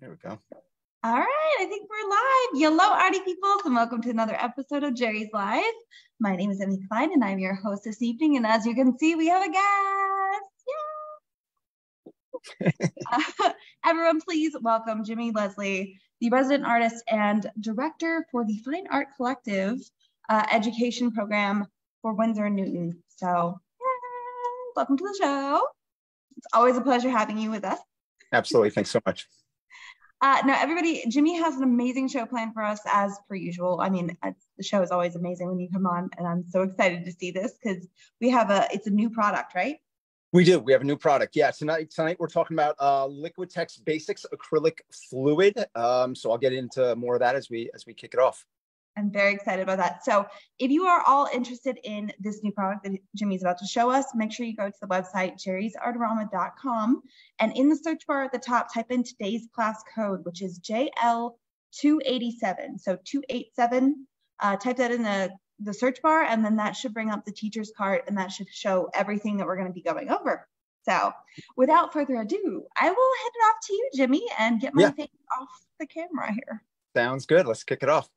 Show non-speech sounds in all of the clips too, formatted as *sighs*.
There we go. All right, I think we're live. Hello, arty people, and welcome to another episode of Jerry's Live. My name is Emmy Klein, and I'm your host this evening. And as you can see, we have a guest. Yeah. *laughs* uh, everyone, please welcome Jimmy Leslie, the resident artist and director for the Fine Art Collective uh, education program for Winsor and Newton. So, yeah, welcome to the show. It's always a pleasure having you with us. Absolutely. Thanks so much. Uh, now, everybody, Jimmy has an amazing show planned for us as per usual. I mean, the show is always amazing when you come on, and I'm so excited to see this because we have a it's a new product, right? We do. We have a new product. Yeah. Tonight, tonight we're talking about uh, Liquitex Basics acrylic fluid. Um, so I'll get into more of that as we as we kick it off. I'm very excited about that. So if you are all interested in this new product that Jimmy's about to show us, make sure you go to the website, jerrysartarama.com. And in the search bar at the top, type in today's class code, which is JL287. So 287, uh, type that in the, the search bar, and then that should bring up the teacher's cart and that should show everything that we're going to be going over. So without further ado, I will hand it off to you, Jimmy, and get my yeah. thing off the camera here. Sounds good. Let's kick it off.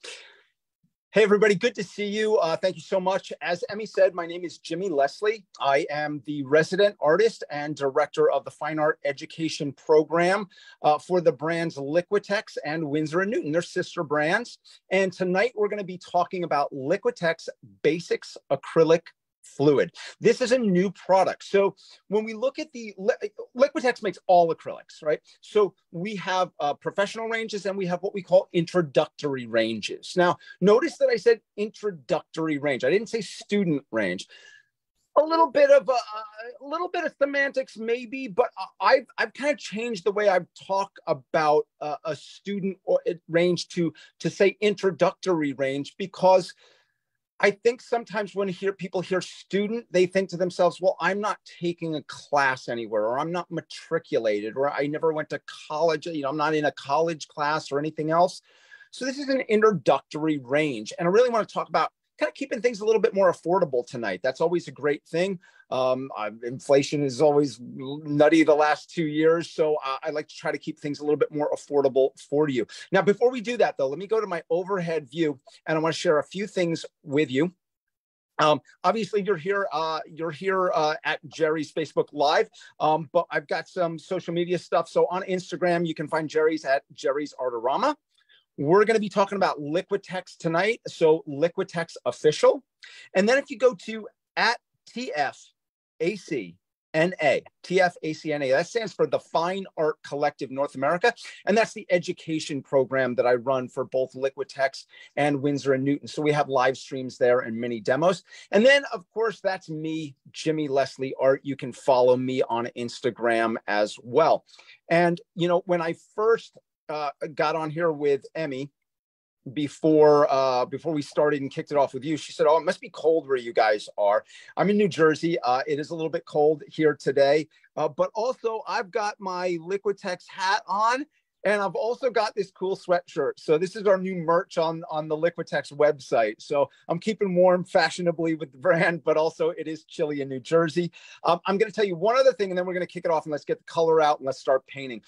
Hey, everybody, good to see you. Uh, thank you so much. As Emmy said, my name is Jimmy Leslie. I am the resident artist and director of the Fine Art Education Program uh, for the brands Liquitex and Winsor & Newton. They're sister brands. And tonight we're going to be talking about Liquitex Basics Acrylic fluid. This is a new product. So when we look at the Liquitex makes all acrylics, right? So we have uh, professional ranges and we have what we call introductory ranges. Now, notice that I said introductory range. I didn't say student range. A little bit of a, a little bit of semantics, maybe, but I've I've kind of changed the way I talk about uh, a student or range to to say introductory range because I think sometimes when hear people hear student, they think to themselves, well, I'm not taking a class anywhere, or I'm not matriculated, or I never went to college, you know, I'm not in a college class or anything else. So this is an introductory range. And I really want to talk about kind of keeping things a little bit more affordable tonight. That's always a great thing. Um, uh, inflation is always nutty the last two years. So uh, I like to try to keep things a little bit more affordable for you. Now, before we do that, though, let me go to my overhead view and I want to share a few things with you. Um, obviously, you're here. Uh, you're here uh, at Jerry's Facebook Live, um, but I've got some social media stuff. So on Instagram, you can find Jerry's at Jerry's Artarama. We're going to be talking about Liquitex tonight. So Liquitex official. And then if you go to at TFACNA, TFACNA, that stands for the Fine Art Collective North America. And that's the education program that I run for both Liquitex and Winsor and Newton. So we have live streams there and mini demos. And then, of course, that's me, Jimmy Leslie Art. You can follow me on Instagram as well. And, you know, when I first uh, got on here with Emmy before uh, before we started and kicked it off with you. She said, "Oh, it must be cold where you guys are." I'm in New Jersey. Uh, it is a little bit cold here today, uh, but also I've got my Liquitex hat on. And I've also got this cool sweatshirt. So this is our new merch on, on the Liquitex website. So I'm keeping warm fashionably with the brand, but also it is chilly in New Jersey. Um, I'm going to tell you one other thing, and then we're going to kick it off and let's get the color out and let's start painting.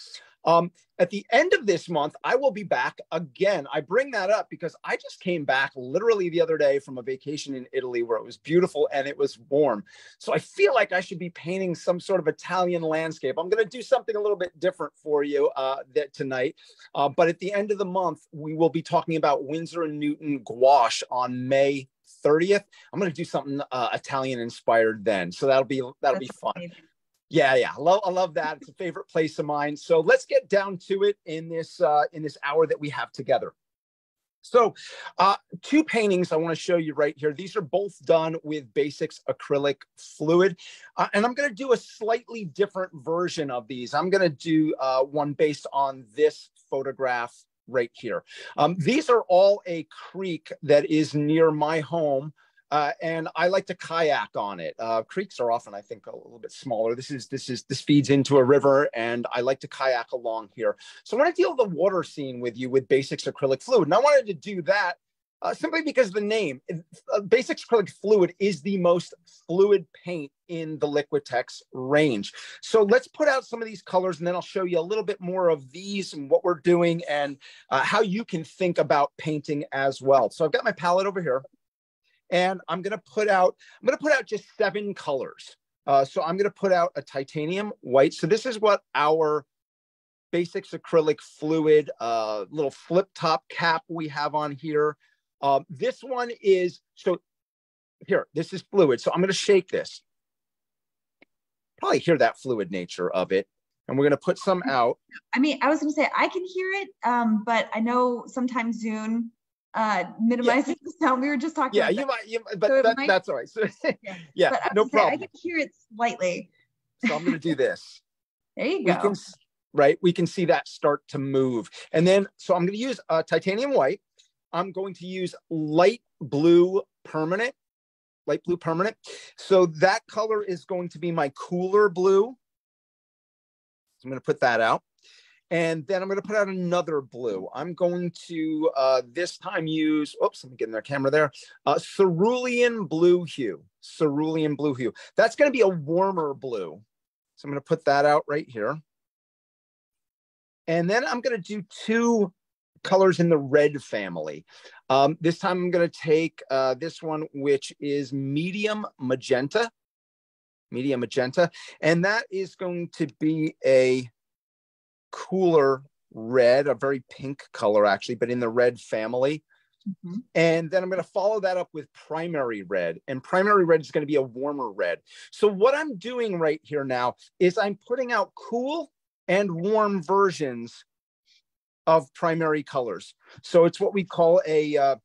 Um, at the end of this month, I will be back again. I bring that up because I just came back literally the other day from a vacation in Italy where it was beautiful and it was warm. So I feel like I should be painting some sort of Italian landscape. I'm going to do something a little bit different for you uh, that tonight. Uh, but at the end of the month, we will be talking about Winsor and Newton gouache on May 30th. I'm going to do something uh, Italian inspired then. So that'll be that'll That's be fun. Amazing. Yeah, yeah, I love, I love that. It's a favorite place of mine. So let's get down to it in this uh, in this hour that we have together. So, uh, two paintings I want to show you right here. These are both done with Basics acrylic fluid. Uh, and I'm going to do a slightly different version of these. I'm going to do uh, one based on this photograph right here. Um, these are all a creek that is near my home uh, and I like to kayak on it. Uh, creeks are often, I think, a little bit smaller. This is this is this feeds into a river, and I like to kayak along here. So I want to deal the water scene with you with basics acrylic fluid, and I wanted to do that Uh, simply because the name, uh, Basics Acrylic Fluid is the most fluid paint in the Liquitex range. So let's put out some of these colors and then I'll show you a little bit more of these and what we're doing and uh, how you can think about painting as well. So I've got my palette over here and I'm gonna put out, I'm gonna put out just seven colors. Uh, so I'm gonna put out a titanium white. So this is what our basics acrylic fluid, uh, little flip top cap we have on here. Um, this one is, so here, this is fluid. So I'm going to shake this. Probably hear that fluid nature of it. And we're going to put some out. I mean, I was going to say, I can hear it, um, but I know sometimes Zoom uh, minimizes yeah. the sound. We were just talking yeah, you might, you might, but so that, might, that's all right. So, *laughs* yeah, yeah no problem. Say, I can hear it slightly. So I'm going to do *laughs* this. there you go. We can, right? We can see that start to move. And then, so I'm going to use uh, titanium white. I'm going to use light blue permanent, light blue permanent. So that color is going to be my cooler blue. So I'm going to put that out. And then I'm going to put out another blue. I'm going to uh, this time use, oops, let me get in their camera there, uh, cerulean blue hue, cerulean blue hue. That's going to be a warmer blue. So I'm going to put that out right here. And then I'm going to do two colors in the red family. Um, this time I'm going to take uh, this one, which is medium magenta, medium magenta, and that is going to be a cooler red, a very pink color actually, but in the red family. Mm-hmm. And then I'm going to follow that up with primary red. And primary red is going to be a warmer red. So, what I'm doing right here now is I'm putting out cool and warm versions of primary colors. So it's what we call a uh,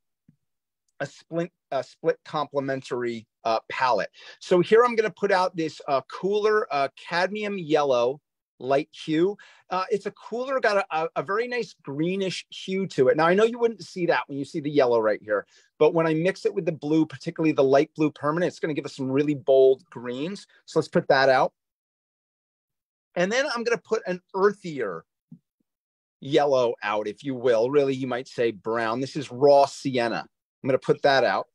a split a split complementary uh, palette. So here I'm going to put out this uh, cooler uh, cadmium yellow light hue. Uh, it's a cooler, got a, a, very nice greenish hue to it. Now I know you wouldn't see that when you see the yellow right here, but when I mix it with the blue, particularly the light blue permanent, it's going to give us some really bold greens. So let's put that out. And then I'm going to put an earthier yellow out, if you will. Really, you might say brown. This is raw sienna. I'm going to put that out.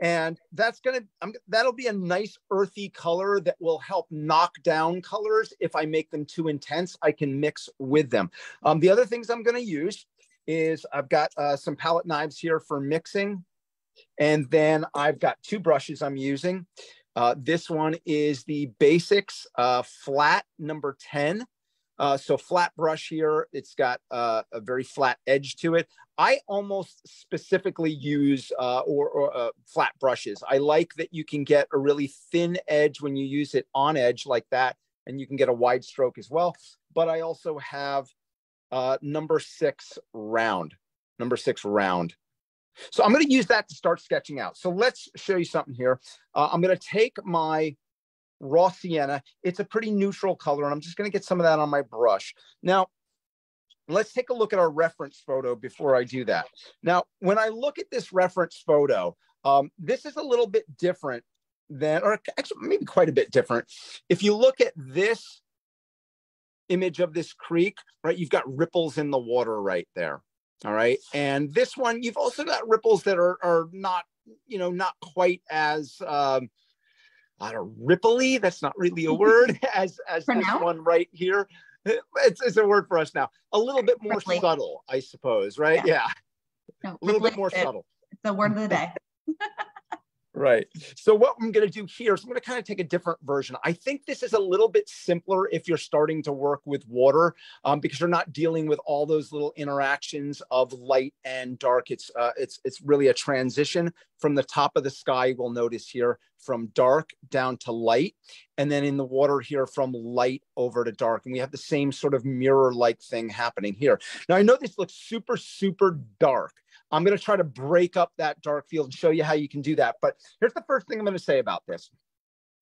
And that's going to, that'll be a nice earthy color that will help knock down colors. If I make them too intense, I can mix with them. Um, the other things I'm to use is I've got uh, some palette knives here for mixing. And then I've got two brushes I'm using. Uh, this one is the Basics uh, Flat number 10. Uh, so flat brush here, it's got uh, a very flat edge to it. I almost specifically use uh, or, or uh, flat brushes. I like that you can get a really thin edge when you use it on edge like that, and you can get a wide stroke as well. But I also have uh, number six round, number six round. So I'm going to use that to start sketching out. So let's show you something here. Uh, I'm going to take my raw sienna. It's a pretty neutral color, and I'm just going to get some of that on my brush. Now, let's take a look at our reference photo before I do that. Now, when I look at this reference photo, um, this is a little bit different than, or actually maybe quite a bit different. If you look at this image of this creek, right, you've got ripples in the water right there. All right. And this one, you've also got ripples that are, are not, you know, not quite as, um, I don't ripply. That's not really a word *laughs* as as this now? one right here. It's, it's a word for us now. A little bit more ripply. subtle, I suppose. Right? Yeah. yeah. No, a little bit more it, subtle. It's the word of the day. *laughs* Right. So what I'm going to do here is I'm going to kind of take a different version. I think this is a little bit simpler if you're starting to work with water um, because you're not dealing with all those little interactions of light and dark. It's uh, it's it's really a transition from the top of the sky. We'll notice here from dark down to light, and then in the water here from light over to dark. And we have the same sort of mirror-like thing happening here. Now I know this looks super super dark. I'm going to try to break up that dark field and show you how you can do that. But here's the first thing I'm going to say about this.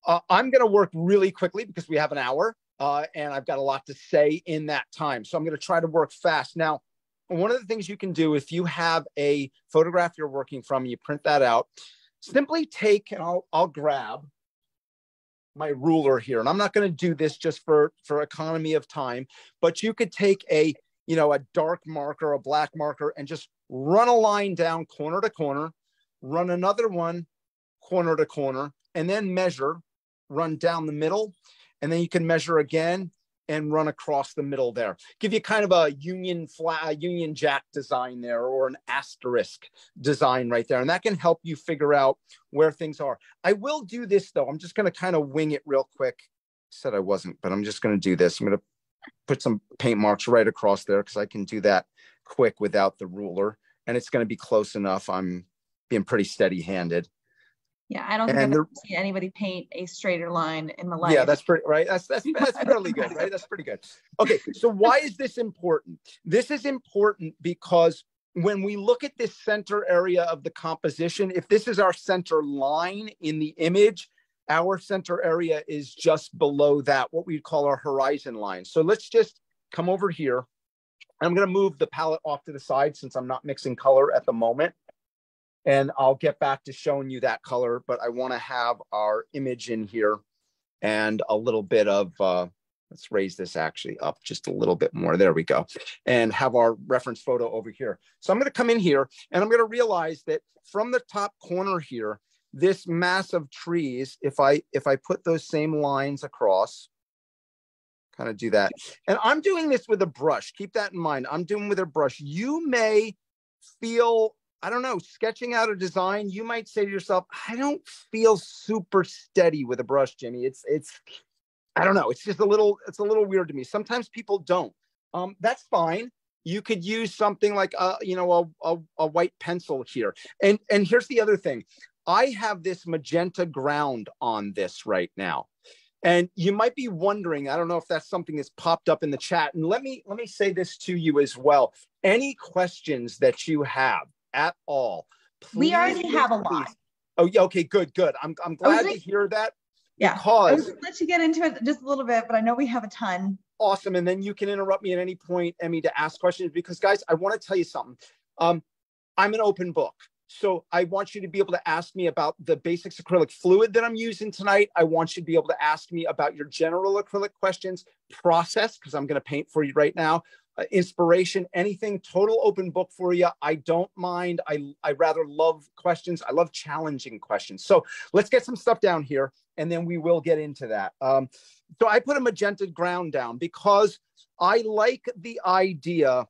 Uh, I'm going to work really quickly because we have an hour uh, and I've got a lot to say in that time. So I'm going to try to work fast. Now, one of the things you can do if you have a photograph you're working from, you print that out, simply take and I'll, I'll grab my ruler here. And I'm not going to do this just for, for economy of time, but you could take a, you know, a dark marker, a black marker, and just run a line down corner to corner, run another one corner to corner, and then measure, run down the middle, and then you can measure again and run across the middle there. Give you kind of a union flat, union jack design there, or an asterisk design right there, and that can help you figure out where things are. I will do this though. I'm just going to kind of wing it real quick. said I wasn't, but I'm just going to do this. I'm going to put some paint marks right across there because I can do that quick without the ruler, and it's going to be close enough. I'm being pretty steady handed. Yeah, I don't think I've ever seen anybody paint a straighter line in my life. Yeah, that's pretty right. That's that's *laughs* that's fairly good, right? That's pretty good. Okay, so why is this important? This is important because when we look at this center area of the composition, if this is our center line in the image, our center area is just below that, what we call our horizon line. So let's just come over here. I'm going to move the palette off to the side since I'm not mixing color at the moment and I'll get back to showing you that color, but I want to have our image in here and a little bit of, uh, let's raise this actually up just a little bit more. There we go. And have our reference photo over here. So I'm going to come in here and I'm going to realize that from the top corner here, this mass of trees, if I, if I put those same lines across, kind of do that. And I'm doing this with a brush. Keep that in mind. I'm doing with a brush. You may feel I don't know, sketching out a design, you might say to yourself, I don't feel super steady with a brush, Jimmy. It's it's I don't know, it's just a little it's a little weird to me. Sometimes people don't. Um, that's fine. You could use something like a, you know, a, a, a white pencil here. And and here's the other thing. I have this magenta ground on this right now. And you might be wondering, I don't know if that's something that's popped up in the chat. And let me let me say this to you as well. Any questions that you have, at all. Please, we already have a lot. Oh, yeah. Okay, good, good. I'm, I'm glad to hear that. Yeah. Because let you get into it just a little bit, but I know we have a ton. Awesome. And then you can interrupt me at any point, Emmy, to ask questions because, guys, I want to tell you something. Um, I'm an open book. So I want you to be able to ask me about the basics acrylic fluid that I'm using tonight. I want you to be able to ask me about your general acrylic questions, process, because I'm going to paint for you right now uh, inspiration, anything, total open book for you. I don't mind. I, I rather love questions. I love challenging questions. So let's get some stuff down here and then we will get into that. Um, so I put a magenta ground down because I like the idea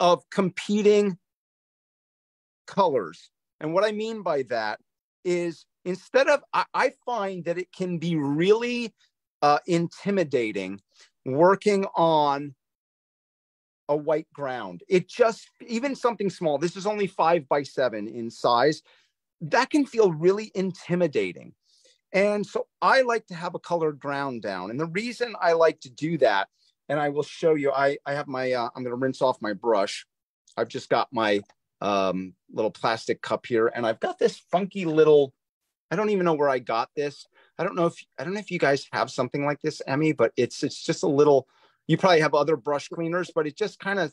of competing colors. And what I mean by that is instead of, I, I find that it can be really uh, intimidating working on a white ground. It just, even something small, this is only five by seven in size, that can feel really intimidating. And so I like to have a colored ground down. And the reason I like to do that, and I will show you, I, I have my, uh, I'm going to rinse off my brush. I've just got my um, little plastic cup here and I've got this funky little, I don't even know where I got this. I don't know if, I don't know if you guys have something like this, Emmy, but it's, it's just a little, you probably have other brush cleaners, but it just kind of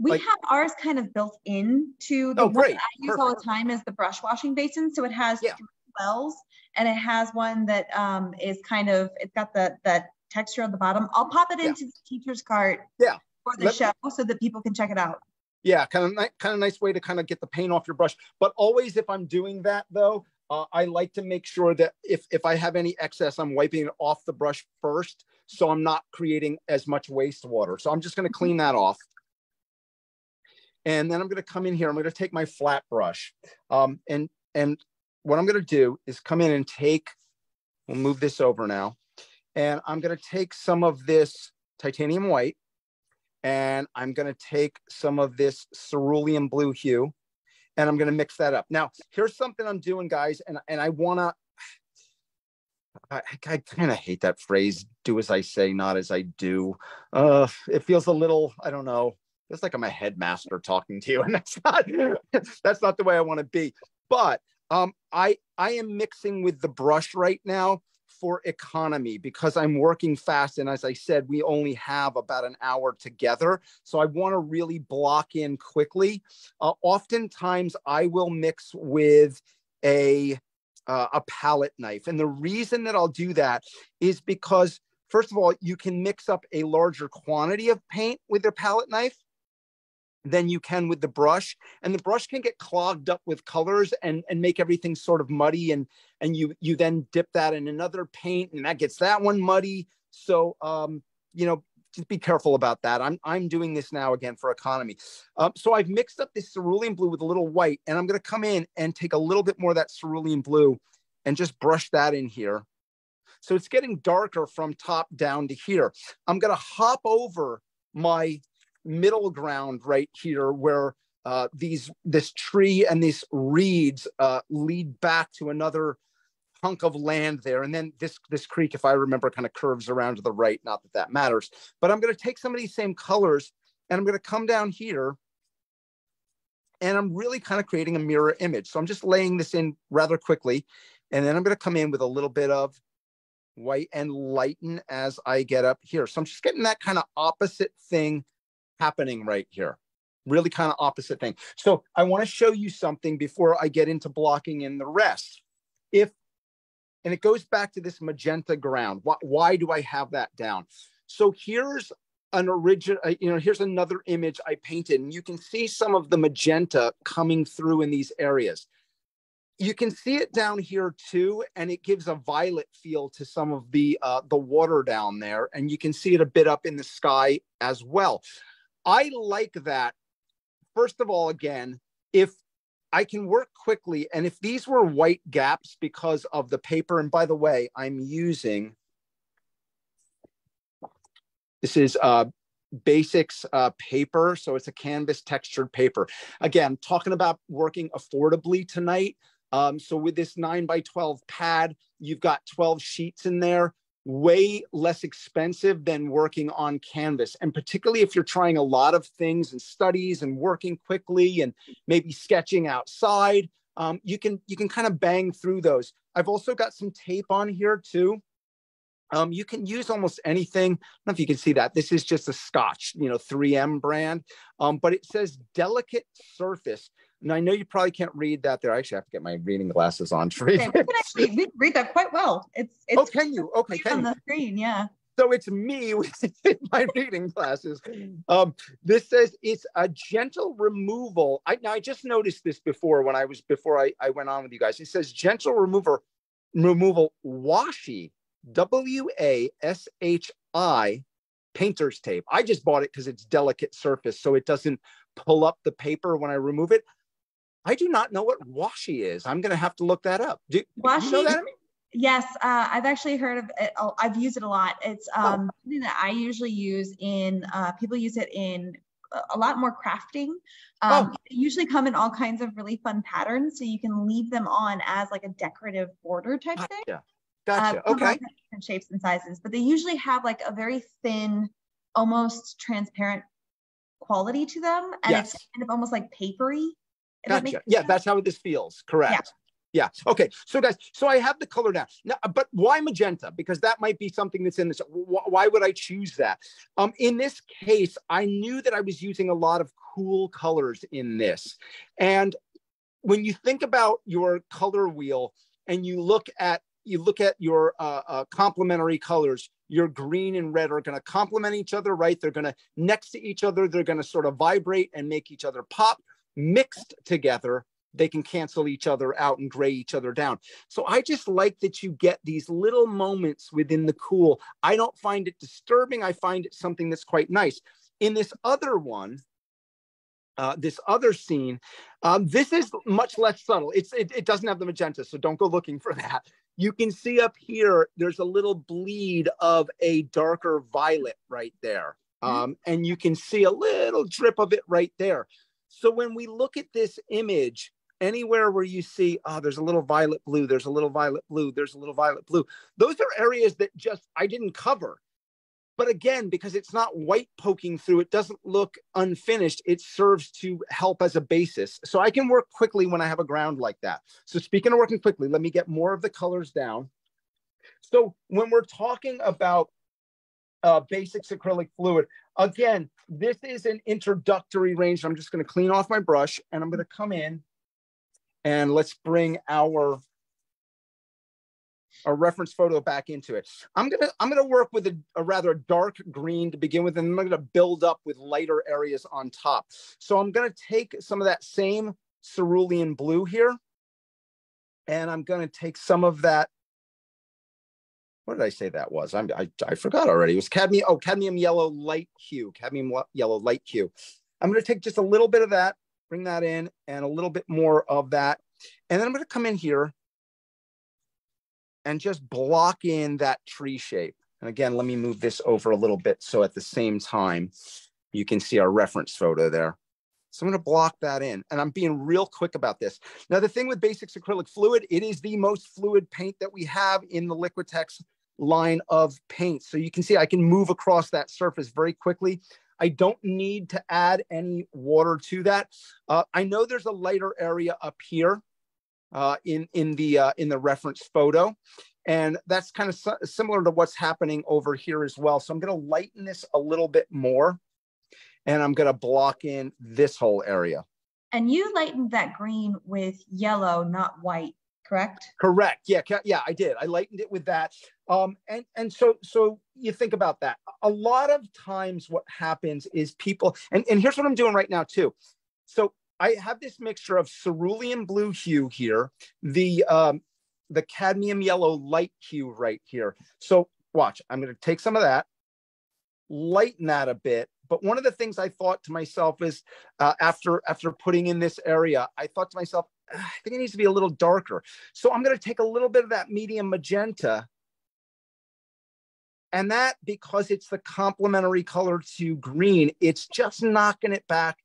we like, have ours kind of built into the oh, great. I use Perfect. all the time is the brush washing basin. So it has yeah. wells and it has one that um, is kind of it's got the that texture on the bottom. I'll pop it into yeah. the teacher's cart yeah. for the Let show me, so that people can check it out. Yeah, kind of kind of nice way to kind of get the paint off your brush. But always if I'm doing that though, uh, I like to make sure that if, if I have any excess, I'm wiping it off the brush first. So I'm not creating as much wastewater. So I'm just gonna clean that off. And then I'm gonna come in here, I'm gonna take my flat brush. Um, and, and what I'm gonna do is come in and take, we'll move this over now. And I'm gonna take some of this titanium white and I'm gonna take some of this cerulean blue hue and I'm going to mix that up. Now, here's something I'm doing, guys, and, and I want to, I, I kind of hate that phrase, do as I say, not as I do. Uh, it feels a little, I don't know, it's like I'm a headmaster talking to you, and *laughs* that's not, that's not the way I want to be. But um, I, I am mixing with the brush right now for economy because I'm working fast. And as I said, we only have about an hour together. So I want to really block in quickly. Uh, oftentimes, I will mix with a uh, a palette knife. And the reason that I'll do that is because, first of all, you can mix up a larger quantity of paint with your palette knife. Than you can with the brush and the brush can get clogged up with colors and and make everything sort of muddy and and you you then dip that in another paint and that gets that one muddy. So um you know just be careful about that. I'm i'm doing this now again for economy. Um, so i've mixed up this cerulean blue with a little white and i'm going to come in and take a little bit more of that cerulean blue and just brush that in here. So it's getting darker from top down to here. I'm going to hop over my middle ground right here where uh, these this tree and these reeds uh, lead back to another hunk of land there. And then this this creek if i remember kind of curves around to the right not that that matters. But i'm going to take some of these same colors and i'm going to come down here and i'm really kind of creating a mirror image. So i'm just laying this in rather quickly. And then i'm going to come in with a little bit of white and lighten as i get up here. So i'm just getting that kind of opposite thing happening right here. Really kind of opposite thing. So I want to show you something before I get into blocking in the rest. If, and it goes back to this magenta ground. Why, why do I have that down? So here's an original, uh, you know, here's another image I painted and you can see some of the magenta coming through in these areas. You can see it down here too, and it gives a violet feel to some of the uh, the water down there, and you can see it a bit up in the sky as well. I like that. First of all, again, if I can work quickly, and if these were white gaps because of the paper, and by the way, I'm using this is uh, basics uh, paper, so it's a canvas textured paper. Again, talking about working affordably tonight. Um, so with this nine by 12 pad, you've got 12 sheets in there way less expensive than working on canvas and particularly if you're trying a lot of things and studies and working quickly and maybe sketching outside um, you can you can kind of bang through those i've also got some tape on here too um, you can use almost anything. I don't know if you can see that. This is just a Scotch, you know, 3M brand, um, but it says delicate surface. And I know you probably can't read that there. I actually have to get my reading glasses on to read. Okay, we can actually we can read that quite well. It's, it's oh, can you? Okay, can on you? the screen, yeah. So it's me *laughs* with my reading glasses. Um, this says it's a gentle removal. I now I just noticed this before when I was before I, I went on with you guys. It says gentle remover removal washi W A S H I painter's tape. I just bought it because it's delicate surface, so it doesn't pull up the paper when I remove it. I do not know what washi is. I'm going to have to look that up. Do, washi, you know that? Yes, uh, I've actually heard of it. Oh, I've used it a lot. It's oh. um, oh. something that I usually use in. Uh, people use it in a lot more crafting. Um, oh. usually come in all kinds of really fun patterns, so you can leave them on as like a decorative border type gotcha. thing. Gotcha. Uh, okay. Different shapes and sizes, but they usually have like a very thin, almost transparent quality to them, and yes. it's kind of almost like papery. Gotcha. Yeah, that's how this feels. Correct. Yeah. Yeah. Okay. So guys, so I have the color down now, but why magenta? Because that might be something that's in this. Why would I choose that? Um, in this case, I knew that I was using a lot of cool colors in this, and when you think about your color wheel and you look at you look at your uh, uh, complementary colors, your green and red are going to complement each other, right? They're going to next to each other, they're going to sort of vibrate and make each other pop. Mixed together, they can cancel each other out and gray each other down. So I just like that you get these little moments within the cool. I don't find it disturbing. I find it something that's quite nice. In this other one, uh, this other scene, um, this is much less subtle. It's it, it doesn't have the magenta, so don't go looking for *laughs* that. You can see up here, there's a little bleed of a darker violet right there. Mm-hmm. Um, and you can see a little drip of it right there. So when we look at this image, anywhere where you see, oh, there's a little violet blue, there's a little violet blue, there's a little violet blue, those are areas that just I didn't cover. But again, because it's not white poking through, it doesn't look unfinished. It serves to help as a basis. So I can work quickly when I have a ground like that. So speaking of working quickly, let me get more of the colors down. So when we're talking about uh, basics acrylic fluid, again, this is an introductory range. I'm just gonna clean off my brush and I'm gonna come in and let's bring our a reference photo back into it. I'm gonna I'm gonna work with a, a rather dark green to begin with, and I'm gonna build up with lighter areas on top. So I'm gonna take some of that same cerulean blue here, and I'm gonna take some of that. What did I say that was? I'm, I, I forgot already. It was cadmium. Oh, cadmium yellow light hue. Cadmium yellow light hue. I'm going to take just a little bit of that, bring that in, and a little bit more of that, and then I'm going to come in here and just block in that tree shape. And again, let me move this over a little bit so at the same time you can see our reference photo there. So I'm going to block that in and I'm being real quick about this. Now, the thing with Basics acrylic fluid, it is the most fluid paint that we have in the Liquitex line of paint. So you can see I can move across that surface very quickly. I don't need to add any water to that. Uh, I know there's a lighter area up here uh, in in the uh, in the reference photo. And that's kind of similar to what's happening over here as well. So I'm going to lighten this a little bit more and I'm going to block in this whole area. And you lightened that green with yellow, not white, correct? Correct. Yeah, yeah, I did. I lightened it with that. Um, and and so so you think about that. A lot of times, what happens is people, and and here's what I'm doing right now too. So I have this mixture of cerulean blue hue here, the um, the cadmium yellow light hue right here. So watch, I'm going to take some of that, lighten that a bit. But one of the things I thought to myself is uh, after after putting in this area, I thought to myself, I think it needs to be a little darker. So I'm going to take a little bit of that medium magenta and that because it's the complementary color to green, it's just knocking it back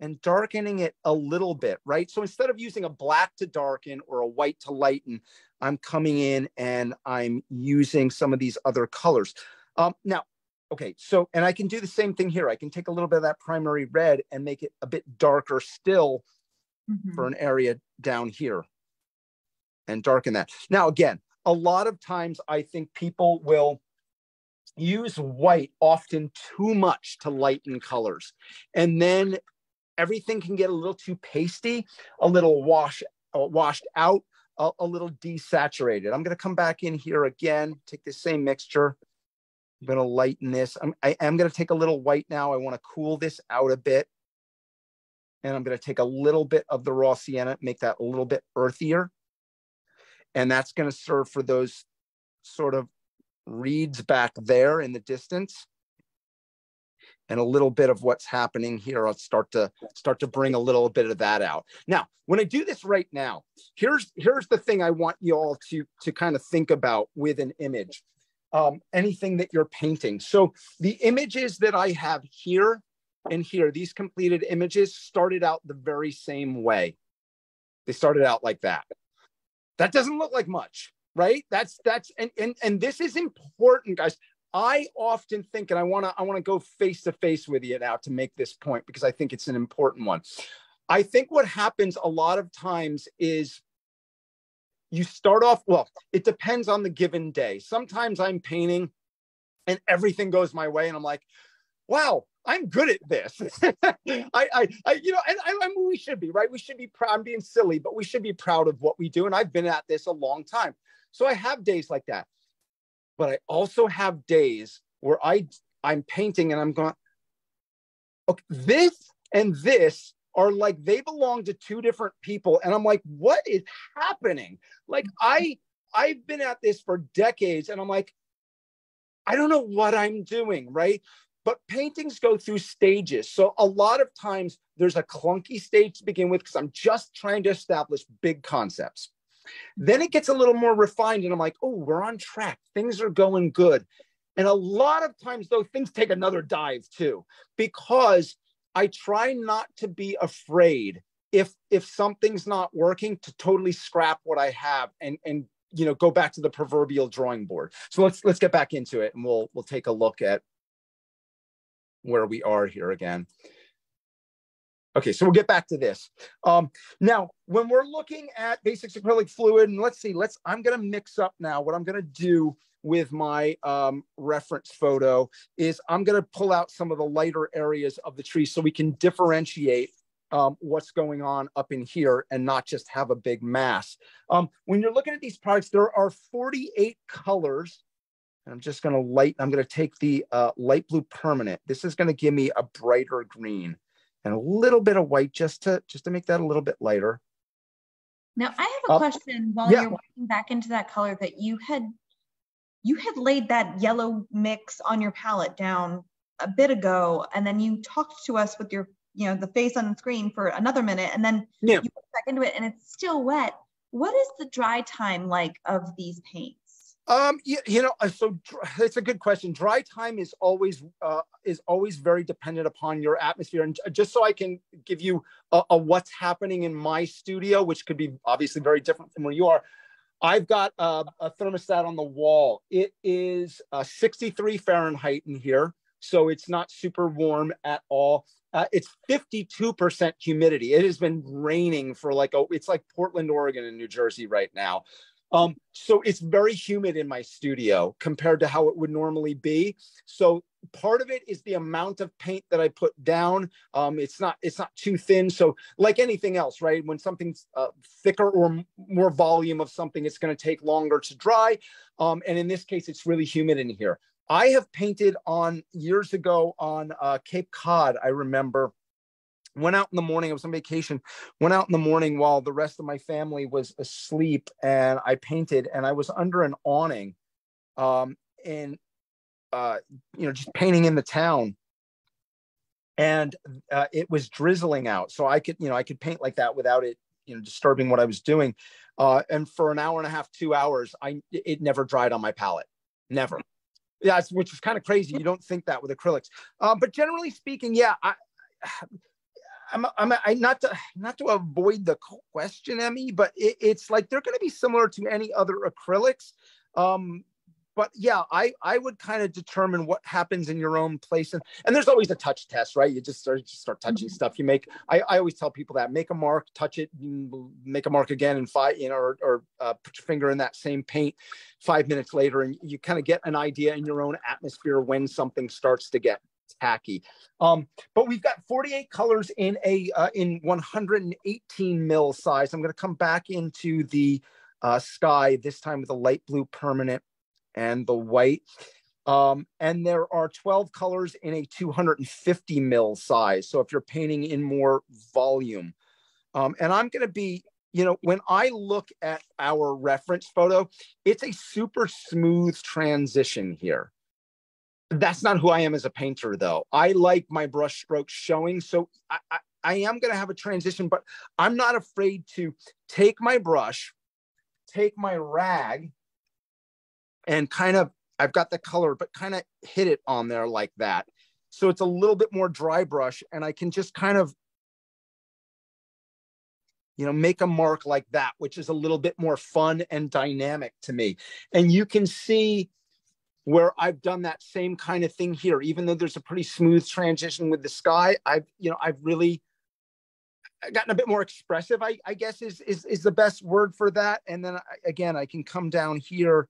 and darkening it a little bit, right? So instead of using a black to darken or a white to lighten, I'm coming in and I'm using some of these other colors. Um, now, okay, so, and I can do the same thing here. I can take a little bit of that primary red and make it a bit darker still mm-hmm. for an area down here and darken that. Now, again, a lot of times I think people will use white often too much to lighten colors. And then everything can get a little too pasty, a little wash, uh, washed out, a, a little desaturated. I'm going to come back in here again, take the same mixture. I'm going to lighten this. I'm, I am going to take a little white now. I want to cool this out a bit. And I'm going to take a little bit of the raw sienna, make that a little bit earthier. And that's going to serve for those sort of reeds back there in the distance and a little bit of what's happening here. I'll start to start to bring a little bit of that out. Now, when I do this right now, here's here's the thing I want you all to to kind of think about with an image. Um, anything that you're painting. So the images that I have here and here, these completed images started out the very same way. They started out like that. That doesn't look like much, right? That's that's and and and this is important, guys. I often think, and I want to I want to go face to face with you now to make this point because I think it's an important one. I think what happens a lot of times is you start off well, it depends on the given day. Sometimes I'm painting and everything goes my way and I'm like, wow, I'm good at this. *laughs* I, I, I, you know, and I, I mean, we should be, right? We should be proud. I'm being silly, but we should be proud of what we do. And I've been at this a long time. So I have days like that but I also have days where I I'm painting and I'm going, okay, this and this are like they belong to two different people. And I'm like, what is happening? Like I I've been at this for decades and I'm like, I don't know what I'm doing, right? But paintings go through stages. So a lot of times there's a clunky stage to begin with because I'm just trying to establish big concepts. Then it gets a little more refined, and I'm like, oh, we're on track. Things are going good. And a lot of times, though, things take another dive too, because I try not to be afraid if if something's not working to totally scrap what I have and and you know go back to the proverbial drawing board. So let's let's get back into it, and we'll we'll take a look at where we are here again. Okay, so we'll get back to this. Um, now, when we're looking at basics acrylic fluid, and let's see, let's, I'm gonna mix up now. What I'm gonna do with my um, reference photo is I'm gonna pull out some of the lighter areas of the tree so we can differentiate um, what's going on up in here and not just have a big mass. Um, when you're looking at these products, there are 48 colors. And I'm just going to light, I'm going to take the uh, light blue permanent. This is going to give me a brighter green and a little bit of white just to just to make that a little bit lighter. Now I have a uh, question while yeah. you're working back into that color that you had you had laid that yellow mix on your palette down a bit ago and then you talked to us with your you know the face on the screen for another minute and then yeah. you put back into it and it's still wet what is the dry time like of these paints um you, you know uh, so it's a good question dry time is always uh, is always very dependent upon your atmosphere and just so i can give you a, a what's happening in my studio which could be obviously very different from where you are I've got a thermostat on the wall. It is uh, 63 Fahrenheit in here, so it's not super warm at all. Uh, it's 52% humidity. It has been raining for like, oh, it's like Portland, Oregon, and New Jersey right now. Um, so it's very humid in my studio compared to how it would normally be. So part of it is the amount of paint that I put down. Um, it's not it's not too thin. So like anything else, right? When something's uh, thicker or more volume of something, it's going to take longer to dry. Um, and in this case, it's really humid in here. I have painted on years ago on uh, Cape Cod. I remember went out in the morning. I was on vacation. Went out in the morning while the rest of my family was asleep, and I painted. And I was under an awning, um, and uh, you know, just painting in the town. And uh, it was drizzling out, so I could, you know, I could paint like that without it, you know, disturbing what I was doing. Uh, and for an hour and a half, two hours, I it never dried on my palette, never yeah, which is kind of crazy. You don't think that with acrylics, um, but generally speaking, yeah, I, I'm, I'm, I not to not to avoid the question, Emmy, but it, it's like they're going to be similar to any other acrylics. Um, but yeah, I I would kind of determine what happens in your own place, and and there's always a touch test, right? You just start just start touching mm-hmm. stuff. You make I, I always tell people that make a mark, touch it, make a mark again, and five you know, or, or uh, put your finger in that same paint five minutes later, and you kind of get an idea in your own atmosphere when something starts to get tacky. Um, but we've got 48 colors in a uh, in 118 mil size. I'm going to come back into the uh, sky this time with a light blue permanent and the white. Um, and there are 12 colors in a 250 mil size. So if you're painting in more volume, um, and I'm going to be, you know, when I look at our reference photo, it's a super smooth transition here. That's not who I am as a painter, though. I like my brush strokes showing. So I, I, I am going to have a transition, but I'm not afraid to take my brush, take my rag, and kind of I've got the color, but kind of hit it on there like that. So it's a little bit more dry brush and I can just kind of, you know, make a mark like that, which is a little bit more fun and dynamic to me. And you can see where I've done that same kind of thing here, even though there's a pretty smooth transition with the sky, I've, you know, I've really uh, gotten a bit more expressive, I, I guess is, is, is the best word for that. And then I, again, I can come down here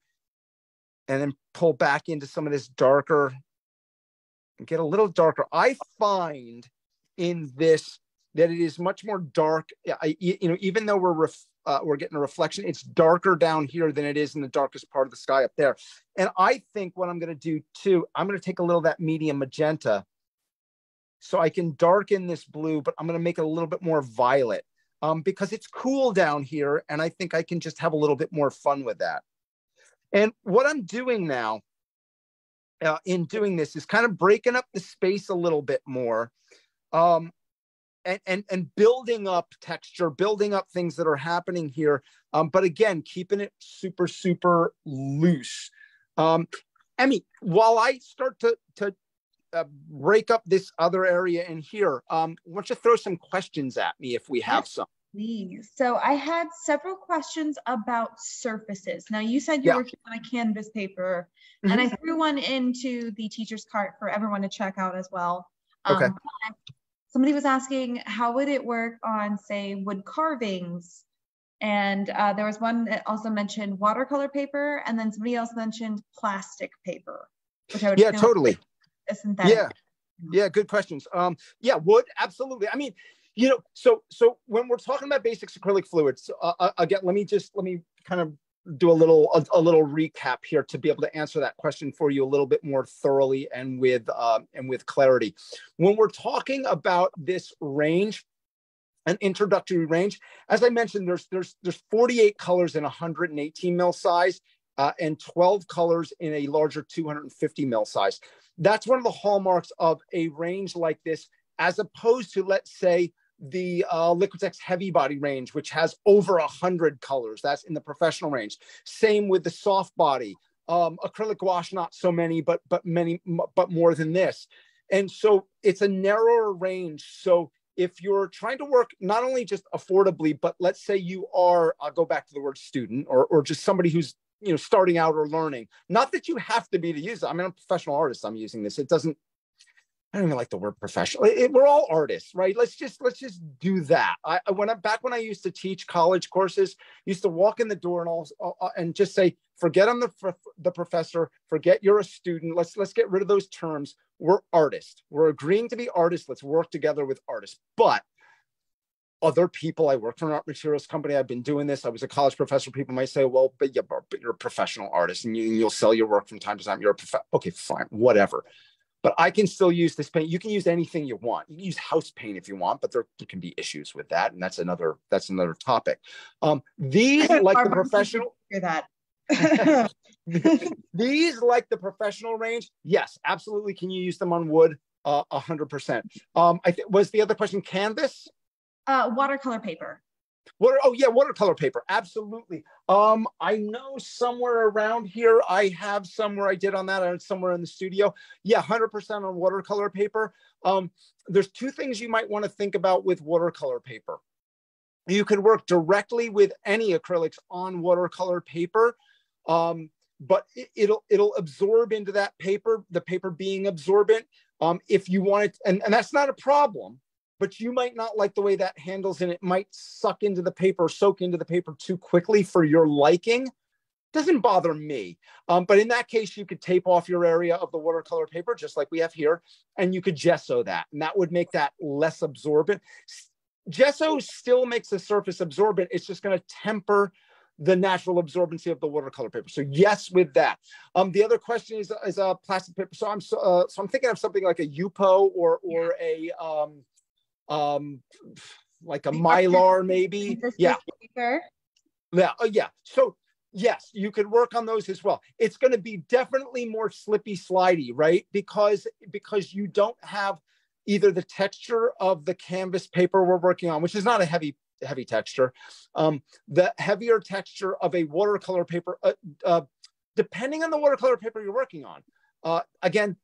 and then pull back into some of this darker get a little darker. I find in this that it is much more dark. I, you know, even though we're ref, uh, we're getting a reflection, it's darker down here than it is in the darkest part of the sky up there. And I think what I'm going to do too, I'm going to take a little of that medium magenta, so I can darken this blue, but I'm going to make it a little bit more violet um, because it's cool down here, and I think I can just have a little bit more fun with that. And what I'm doing now uh, in doing this is kind of breaking up the space a little bit more um, and, and, and building up texture, building up things that are happening here. Um, but again, keeping it super, super loose. Um, Emmy, while I start to, to uh, break up this other area in here, um, why don't you throw some questions at me if we have some? Please. So I had several questions about surfaces. Now you said you yeah. working on a canvas paper, mm-hmm. and I threw one into the teacher's cart for everyone to check out as well. Okay. Somebody was asking how would it work on, say, wood carvings, and uh, there was one that also mentioned watercolor paper, and then somebody else mentioned plastic paper, which I would yeah, totally. Synthetic. Yeah, yeah, good questions. Um, yeah, wood, absolutely. I mean, you know, so so when we're talking about basics acrylic fluids, uh, uh, again, let me just let me kind of do a little a, a, little recap here to be able to answer that question for you a little bit more thoroughly and with uh, and with clarity. When we're talking about this range, an introductory range, as I mentioned, there's there's there's 48 colors in 118 mil size. Uh, and 12 colors in a larger 250 mil size. That's one of the hallmarks of a range like this, as opposed to, let's say, the uh, Liquitex heavy body range, which has over a hundred colors. That's in the professional range. Same with the soft body. Um, acrylic wash. not so many, but but many, but more than this. And so it's a narrower range. So if you're trying to work not only just affordably, but let's say you are, I'll go back to the word student or, or just somebody who's you know starting out or learning. Not that you have to be to use it. I mean, I'm a professional artist. I'm using this. It doesn't I don't even like the word professional. It, we're all artists, right? Let's just let's just do that. I when I back when I used to teach college courses, used to walk in the door and all uh, uh and just say, forget I'm the the professor, forget you're a student. Let's let's get rid of those terms. We're artists. We're agreeing to be artists. Let's work together with artists. But other people, I work for an art materials company. I've been doing this. I was a college professor. People might say, well, but, yeah, but you're a professional artist and you, will sell your work from time to time. You're a prof- okay, fine, whatever but I can still use this paint. You can use anything you want. You can use house paint if you want, but there, can be issues with that, and that's another that's another topic. Um, these like the professional. Hear that. *laughs* these like the professional range. Yes, absolutely. Can you use them on wood? Uh, a hundred percent. Um, I think was the other question canvas. Uh, watercolor paper. Water, oh yeah, watercolor paper, absolutely. Um, I know somewhere around here I have somewhere I did on that, or somewhere in the studio. Yeah, hundred percent on watercolor paper. Um, there's two things you might want to think about with watercolor paper. You can work directly with any acrylics on watercolor paper, um, but it, will it'll absorb into that paper. The paper being absorbent. Um, if you want it, and, and that's not a problem but you might not like the way that handles and it might suck into the paper, soak into the paper too quickly for your liking. Doesn't bother me. Um, but in that case, you could tape off your area of the watercolor paper, just like we have here, and you could gesso that. And that would make that less absorbent. Gesso still makes the surface absorbent. It's just going to temper the natural absorbency of the watercolor paper. So yes, with that. Um, the other question is, is a plastic paper. So I'm so, uh, so I'm thinking of something like a Yupo or or a um, um, like a mylar maybe. Yeah. Yeah. Oh, yeah. So yes, you could work on those as well. It's going to be definitely more slippy slidey, right? Because because you don't have either the texture of the canvas paper we're working on, which is not a heavy heavy texture, um, the heavier texture of a watercolor paper, uh, uh, depending on the watercolor paper you're working on. Uh, again,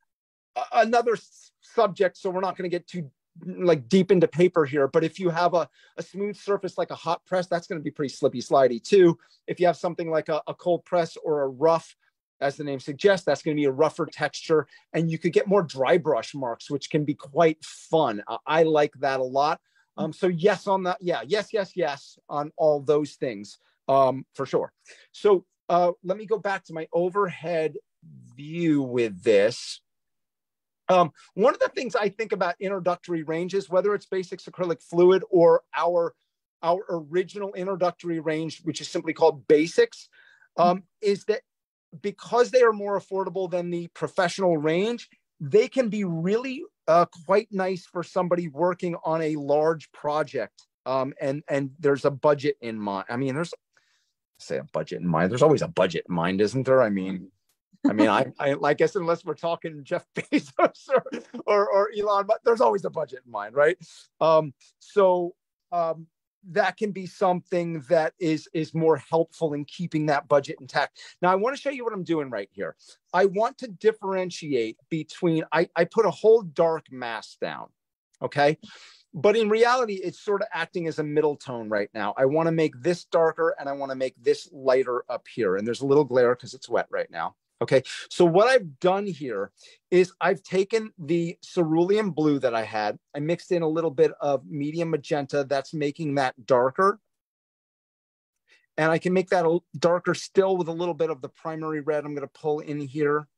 another subject, so we're not going to get too like deep into paper here, but if you have a, a smooth surface like a hot press, that's going to be pretty slippy slidey too. If you have something like a, a cold press or a rough, as the name suggests, that's going to be a rougher texture and you could get more dry brush marks, which can be quite fun. I, I like that a lot. Um, so yes on that. Yeah, yes, yes, yes on all those things um, for sure. So uh, let me go back to my overhead view with this. Um, one of the things I think about introductory ranges, whether it's basics acrylic fluid or our our original introductory range, which is simply called basics, um, is that because they are more affordable than the professional range, they can be really uh, quite nice for somebody working on a large project. Um, and and there's a budget in mind. I mean, there's say a budget in mind. There's always a budget in mind, isn't there? I mean, I mean, I, *laughs* I, I guess unless we're talking Jeff *laughs* Bezos or, or, or Elon, but there's always a budget in mind, right? Um, so um, that can be something that is is more helpful in keeping that budget intact. Now, I want to show you what I'm doing right here. I want to differentiate between. I, I put a whole dark mass down, okay. But in reality, it's sort of acting as a middle tone right now. I want to make this darker and I want to make this lighter up here. And there's a little glare because it's wet right now. Okay, so what I've done here is I've taken the cerulean blue that I had, I mixed in a little bit of medium magenta that's making that darker. And I can make that darker still with a little bit of the primary red I'm gonna pull in here.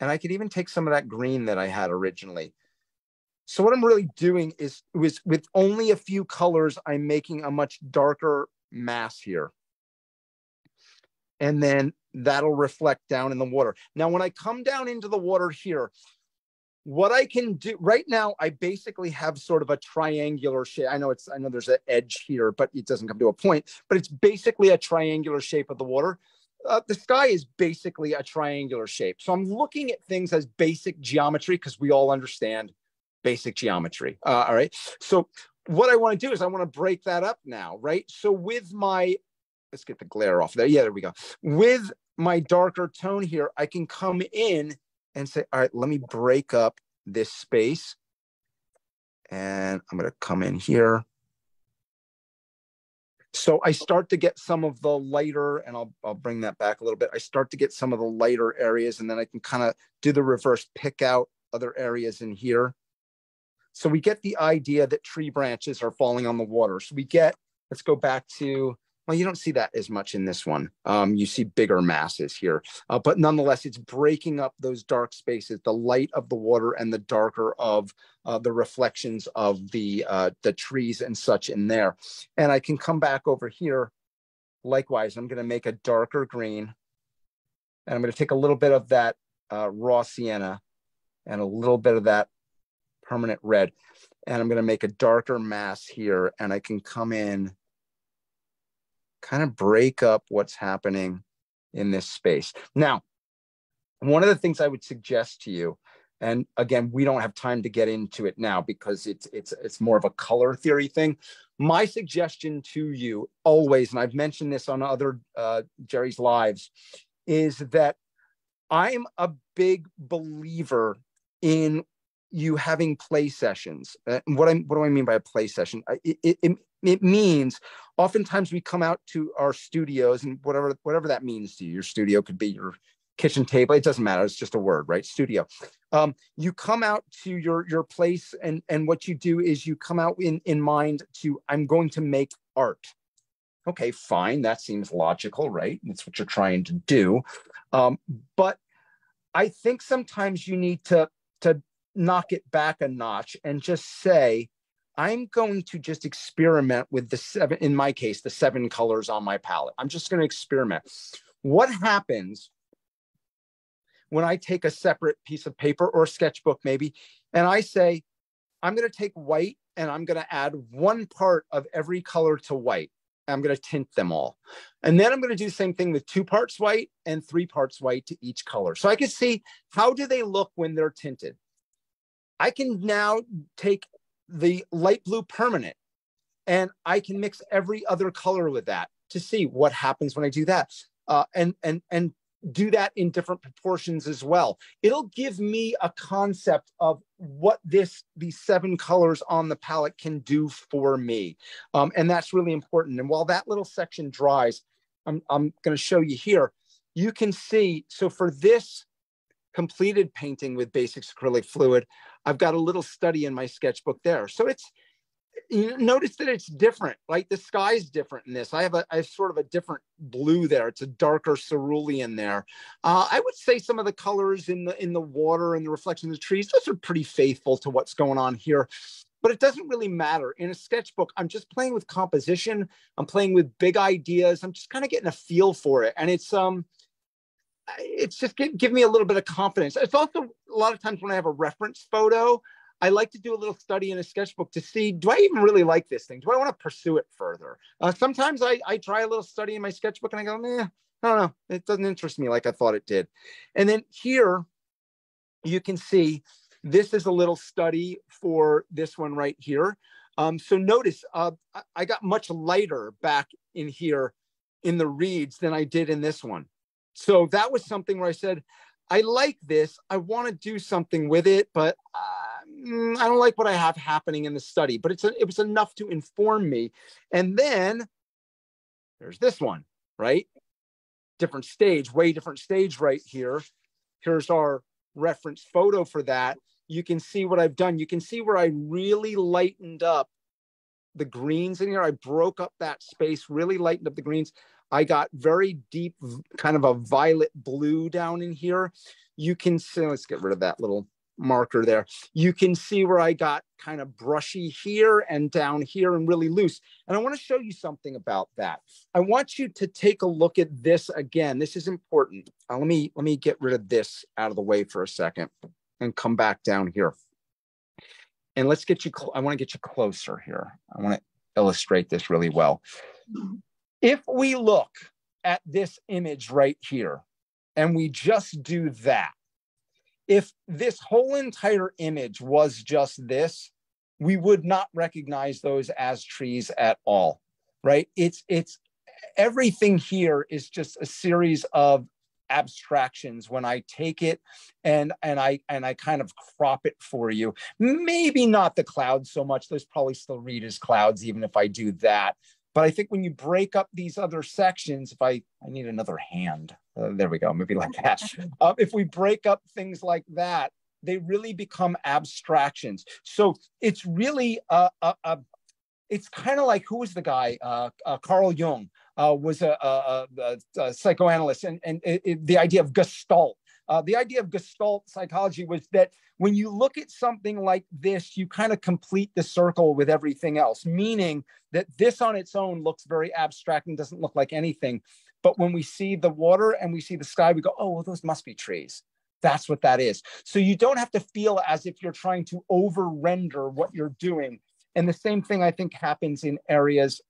And I could even take some of that green that I had originally. So what I'm really doing is, is with only a few colors, I'm making a much darker mass here. And then that'll reflect down in the water. Now, when I come down into the water here, what I can do right now, I basically have sort of a triangular shape. I know it's, I know there's an edge here, but it doesn't come to a point, but it's basically a triangular shape of the water. Uh, the sky is basically a triangular shape. So I'm looking at things as basic geometry because we all understand basic geometry. Uh, all right. So what I want to do is I want to break that up now, right? So with my, let's get the glare off there. Yeah, there we go. With my darker tone here, I can come in and say, all right, let me break up this space. And I'm going to come in here. So I start to get some of the lighter, and I'll, I'll bring that back a little bit. I start to get some of the lighter areas, and then I can kind of do the reverse, pick out other areas in here. So we get the idea that tree branches are falling on the water. So we get, let's go back to well, you don't see that as much in this one. Um, you see bigger masses here, uh, but nonetheless, it's breaking up those dark spaces, the light of the water and the darker of uh, the reflections of the uh, the trees and such in there. And I can come back over here. Likewise, I'm going to make a darker green, and I'm going to take a little bit of that uh, raw sienna and a little bit of that permanent red, and I'm going to make a darker mass here, and I can come in kind of break up what's happening in this space. Now, one of the things I would suggest to you, and again, we don't have time to get into it now because it's it's it's more of a color theory thing. My suggestion to you always, and I've mentioned this on other uh, Jerry's lives, is that I'm a big believer in you having play sessions. Uh, what I what do I mean by a play session? It, it, it means oftentimes we come out to our studios and whatever whatever that means to you. Your studio could be your kitchen table. It doesn't matter. It's just a word, right? Studio. Um, you come out to your your place and and what you do is you come out in in mind to I'm going to make art. Okay, fine. That seems logical, right? That's what you're trying to do. Um, but I think sometimes you need to to knock it back a notch and just say, I'm going to just experiment with the seven, in my case, the seven colors on my palette. I'm just going to experiment. What happens when I take a separate piece of paper or sketchbook, maybe, and I say, I'm going to take white and I'm going to add one part of every color to white. I'm going to tint them all. And then I'm going to do the same thing with two parts white and three parts white to each color. So I can see how do they look when they're tinted. I can now take the light blue permanent and I can mix every other color with that to see what happens when I do that. Uh, and, and, and do that in different proportions as well. It'll give me a concept of what this these seven colors on the palette can do for me. Um, and that's really important. And while that little section dries, I'm, I'm going to show you here, you can see, so for this completed painting with basics acrylic fluid, I've got a little study in my sketchbook there. So it's, you notice that it's different, right? The sky's different in this. I have a I have sort of a different blue there. It's a darker cerulean there. Uh, I would say some of the colors in the in the water and the reflection of the trees, those are pretty faithful to what's going on here. But it doesn't really matter. In a sketchbook, I'm just playing with composition. I'm playing with big ideas. I'm just kind of getting a feel for it. And it's um it's just give, give me a little bit of confidence. It's also a lot of times when I have a reference photo, I like to do a little study in a sketchbook to see, do I even really like this thing? Do I want to pursue it further? Uh, sometimes I, I try a little study in my sketchbook and I go, nah, I don't know. It doesn't interest me like I thought it did. And then here you can see this is a little study for this one right here. Um, so notice uh, I got much lighter back in here in the reeds than I did in this one. So that was something where I said, I like this. I want to do something with it, but uh, mm, I don't like what I have happening in the study. But it's a, it was enough to inform me. And then there's this one, right? Different stage, way different stage right here. Here's our reference photo for that. You can see what I've done. You can see where I really lightened up the greens in here. I broke up that space, really lightened up the greens. I got very deep, kind of a violet blue down in here. You can see, let's get rid of that little marker there. You can see where I got kind of brushy here and down here and really loose. And I want to show you something about that. I want you to take a look at this again. This is important. Uh, let me let me get rid of this out of the way for a second and come back down here. And let's get you, I want to get you closer here. I want to illustrate this really well. If we look at this image right here and we just do that, if this whole entire image was just this, we would not recognize those as trees at all, right? It's, it's, everything here is just a series of abstractions when I take it and and I and I kind of crop it for you. Maybe not the clouds so much. Those probably still read as clouds, even if I do that. But I think when you break up these other sections, if I I need another hand, uh, there we go, maybe like that. *laughs* Uh, if we break up things like that, they really become abstractions. So it's really a, a, a it's kind of like who was the guy? Uh, uh, Carl Jung uh, was a, a, a, psychoanalyst, and, and it, it, the idea of Gestalt. Uh, the idea of Gestalt psychology was that when you look at something like this, you kind of complete the circle with everything else, meaning that this on its own looks very abstract and doesn't look like anything. But when we see the water and we see the sky, we go, oh, well, those must be trees. That's what that is. So you don't have to feel as if you're trying to over render what you're doing. And the same thing I think happens in areas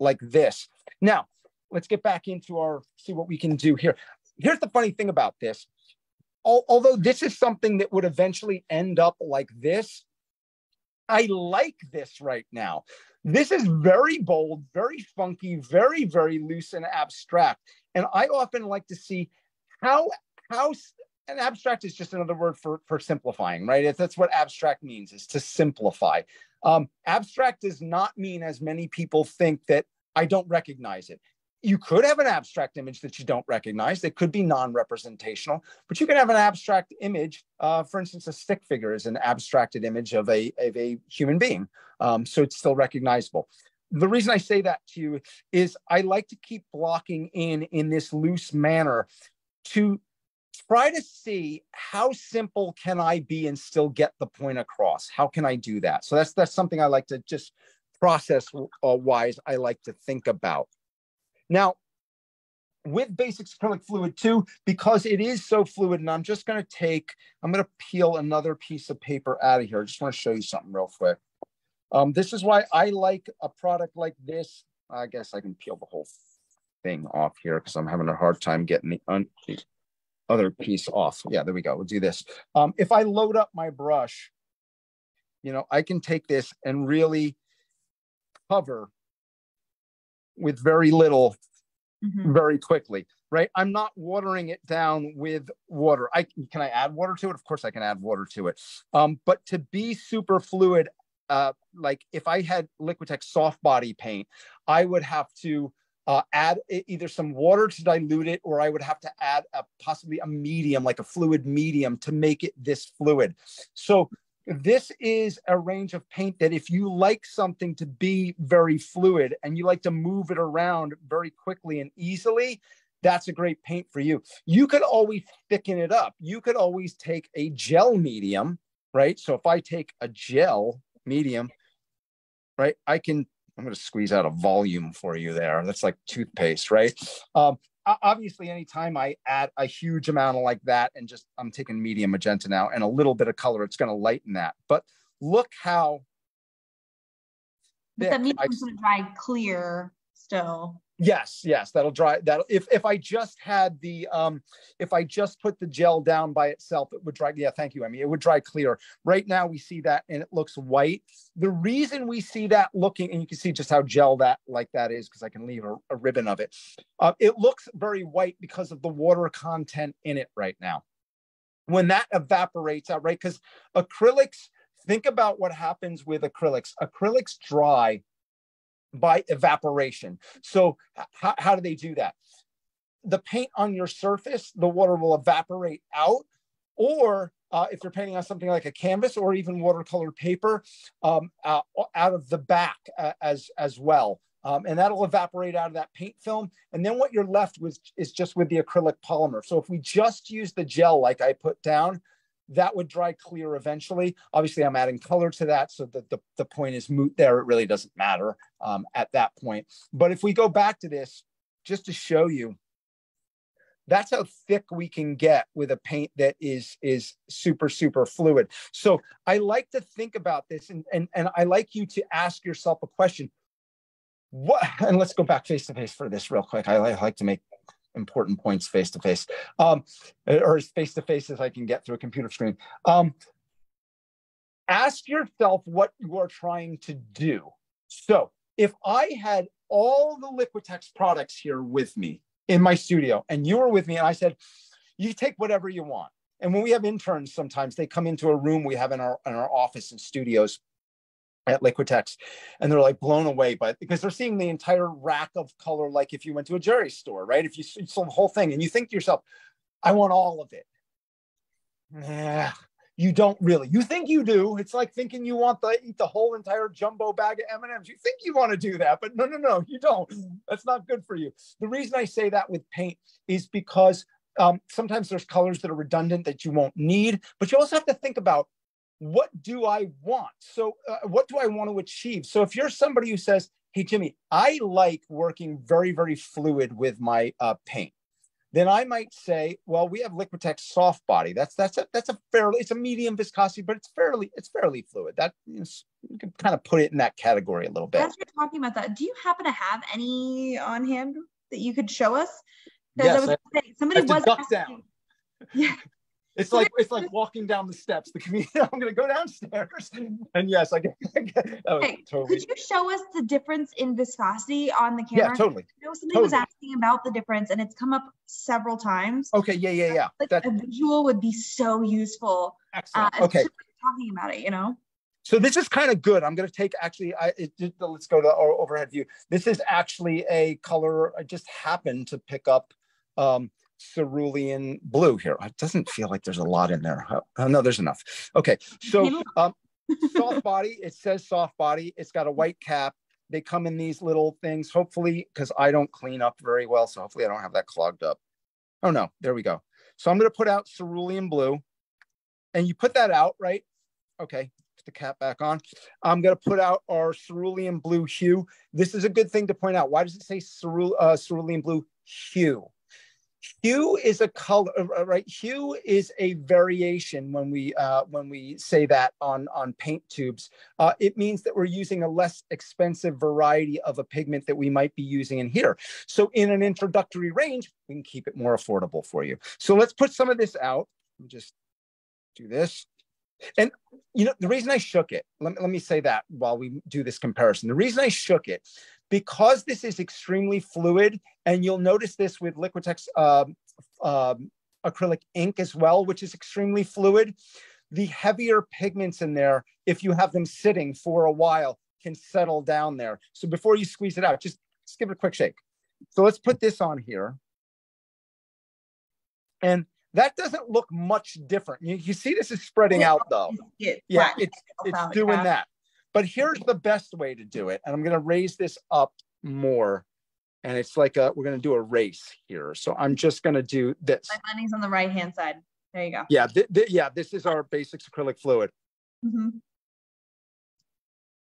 like this. Now, let's get back into our, see what we can do here. Here's the funny thing about this. Although this is something that would eventually end up like this, I like this right now. This is very bold, very funky, very, very loose and abstract. And I often like to see how, how, and abstract is just another word for, for simplifying, right? That's what abstract means is to simplify. Um, abstract does not mean, as many people think, that I don't recognize it. You could have an abstract image that you don't recognize that could be non-representational, but you can have an abstract image. Uh, for instance, a stick figure is an abstracted image of a, of a human being. Um, so it's still recognizable. The reason I say that to you is I like to keep blocking in in this loose manner to try to see how simple can I be and still get the point across? How can I do that? So that's that's something I like to just process uh, wise. I like to think about. Now, with basic acrylic fluid too, because it is so fluid, and I'm just going to take, I'm going to peel another piece of paper out of here. I just want to show you something real quick. Um, this is why I like a product like this. I guess I can peel the whole thing off here because I'm having a hard time getting the, un other piece off. Yeah, there we go. We'll do this. Um, if I load up my brush, you know, I can take this and really cover with very little mm-hmm. very quickly, right? I'm not watering it down with water. I can I add water to it? Of course I can add water to it. Um, but to be super fluid, uh, like if I had Liquitex soft body paint, I would have to uh, add either some water to dilute it, or I would have to add a, possibly a medium, like a fluid medium, to make it this fluid. So this is a range of paint that if you like something to be very fluid and you like to move it around very quickly and easily, that's a great paint for you. You could always thicken it up. You could always take a gel medium, right? So if I take a gel medium, right, I can I'm going to squeeze out a volume for you there. That's like toothpaste, right? Um, obviously, anytime I add a huge amount of like that and just I'm taking medium magenta now and a little bit of color, it's going to lighten that. But look how. But that means it's going to dry clear still. Yes, yes, that'll dry. That if if I just had the um, if I just put the gel down by itself, it would dry. Yeah, thank you, Emmy. It would dry clear. Right now we see that and it looks white. The reason we see that looking, and you can see just how gel that like that is, because I can leave a, a, ribbon of it. Uh, it looks very white because of the water content in it right now. When that evaporates out, right? Because acrylics. Think about what happens with acrylics. Acrylics dry by evaporation. So how, how do they do that? The paint on your surface, the water will evaporate out, or uh, if you're painting on something like a canvas or even watercolor paper, um, uh, out of the back uh, as as well. Um, and that'll evaporate out of that paint film. And then what you're left with is just with the acrylic polymer. So if we just use the gel like I put down, that would dry clear eventually. Obviously, I'm adding color to that, so that the, the point is moot there. It really doesn't matter um, at that point. But if we go back to this, just to show you, that's how thick we can get with a paint that is is super super fluid so i like to think about this and and, and i like you to ask yourself a question what *laughs* and let's go back face to face for this real quick i, I like to make important points face to face or as face to face as i can get through a computer screen. Um ask yourself what you are trying to do. So if i had all the liquitex products here with me in my studio and you were with me and I said, you take whatever you want. And when we have interns, sometimes they come into a room we have in our in our office and studios at Liquitex, and they're like blown away by it because they're seeing the entire rack of color, like if you went to a Jerry store, right? If you saw the whole thing and you think to yourself, I want all of it. Yeah, you don't really. You think you do. It's like thinking you want to eat the whole entire jumbo bag of M&Ms. You think you want to do that, but no, no, no, you don't. That's not good for you. The reason I say that with paint is because um, sometimes there's colors that are redundant that you won't need, but you also have to think about what do I want? So uh, what do I want to achieve? So if you're somebody who says, hey, Jimmy, I like working very, very fluid with my uh, paint then I might say, well, we have Liquitex soft body. That's that's a that's a fairly it's a medium viscosity, but it's fairly it's fairly fluid. That you, know, you can kind of put it in that category a little bit. As you're talking about that, do you happen to have any on hand that you could show us? Yes, I, say, somebody was asking, down. Yeah, it's like it's like walking down the steps. The community. *laughs* I'm going to go downstairs, and yes, I get. I get hey, totally. Could you show us the difference in viscosity on the camera? Yeah, totally. I know somebody totally. was asking about the difference, and it's come up several times. Okay, yeah, yeah, yeah. Like a visual would be so useful. Excellent. Uh, okay. Talking about it, you know. So this is kind of good. I'm going to take actually. I it, let's go to our overhead view. This is actually a color. I just happened to pick up. Um, cerulean blue here. It doesn't feel like there's a lot in there. Oh, no, there's enough. Okay, so um, soft *laughs* body, it says soft body. It's got a white cap. They come in these little things, hopefully, because I don't clean up very well. So hopefully I don't have that clogged up. Oh no, there we go. So I'm gonna put out cerulean blue and you put that out, right? Okay, put the cap back on. I'm gonna put out our cerulean blue hue. This is a good thing to point out. Why does it say cerul uh, cerulean blue hue? Hue is a color, uh, right? Hue is a variation when we uh, when we say that on on paint tubes. Uh, it means that we're using a less expensive variety of a pigment that we might be using in here. So in an introductory range, we can keep it more affordable for you. So let's put some of this out. Just do this. And you know the reason I shook it. Let, let me say that while we do this comparison. The reason I shook it because this is extremely fluid, and you'll notice this with Liquitex um, um, acrylic ink as well, which is extremely fluid. The heavier pigments in there, if you have them sitting for a while, can settle down there. So before you squeeze it out, just, just give it a quick shake. So let's put this on here. And that doesn't look much different. You, you see this is spreading out though. Yeah, it's, it's doing that. But here's the best way to do it. And I'm going to raise this up more. And it's like a, we're going to do a race here. So I'm just going to do this. My money's on the right hand side. There you go. Yeah. Th th yeah. This is our basics acrylic fluid. Mm -hmm.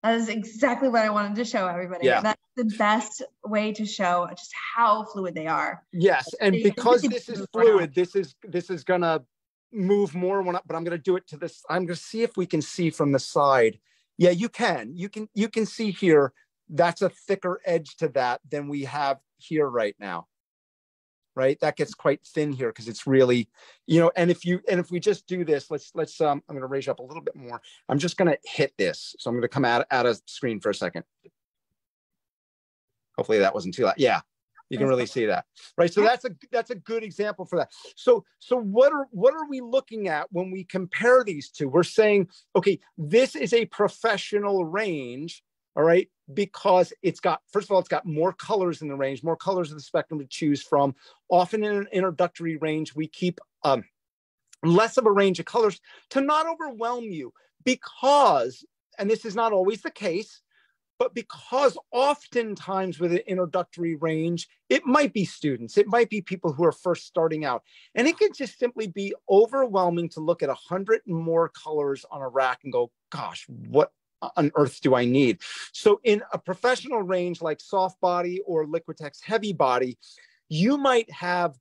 That is exactly what I wanted to show everybody. Yeah. That's the best way to show just how fluid they are. Yes. And because this is fluid, this is, this is going to move more when I, but I'm going to do it to this. I'm going to see if we can see from the side yeah, you can. You can you can see here that's a thicker edge to that than we have here right now. Right? That gets quite thin here because it's really, you know, and if you and if we just do this, let's let's um I'm gonna raise up a little bit more. I'm just gonna hit this. So I'm gonna come out out of screen for a second. Hopefully that wasn't too loud. Yeah, you can really see that right? So that's a that's a good example for that. So so what are what are we looking at when we compare these two? We're saying okay this is a professional range all right because it's got first of all it's got more colors in the range more colors of the spectrum to choose from. Often in an introductory range we keep um, less of a range of colors to not overwhelm you because and this is not always the case But because oftentimes with an introductory range, it might be students, it might be people who are first starting out. And it can just simply be overwhelming to look at a hundred and more colors on a rack and go, gosh, what on earth do I need? So in a professional range like soft body or Liquitex heavy body, you might have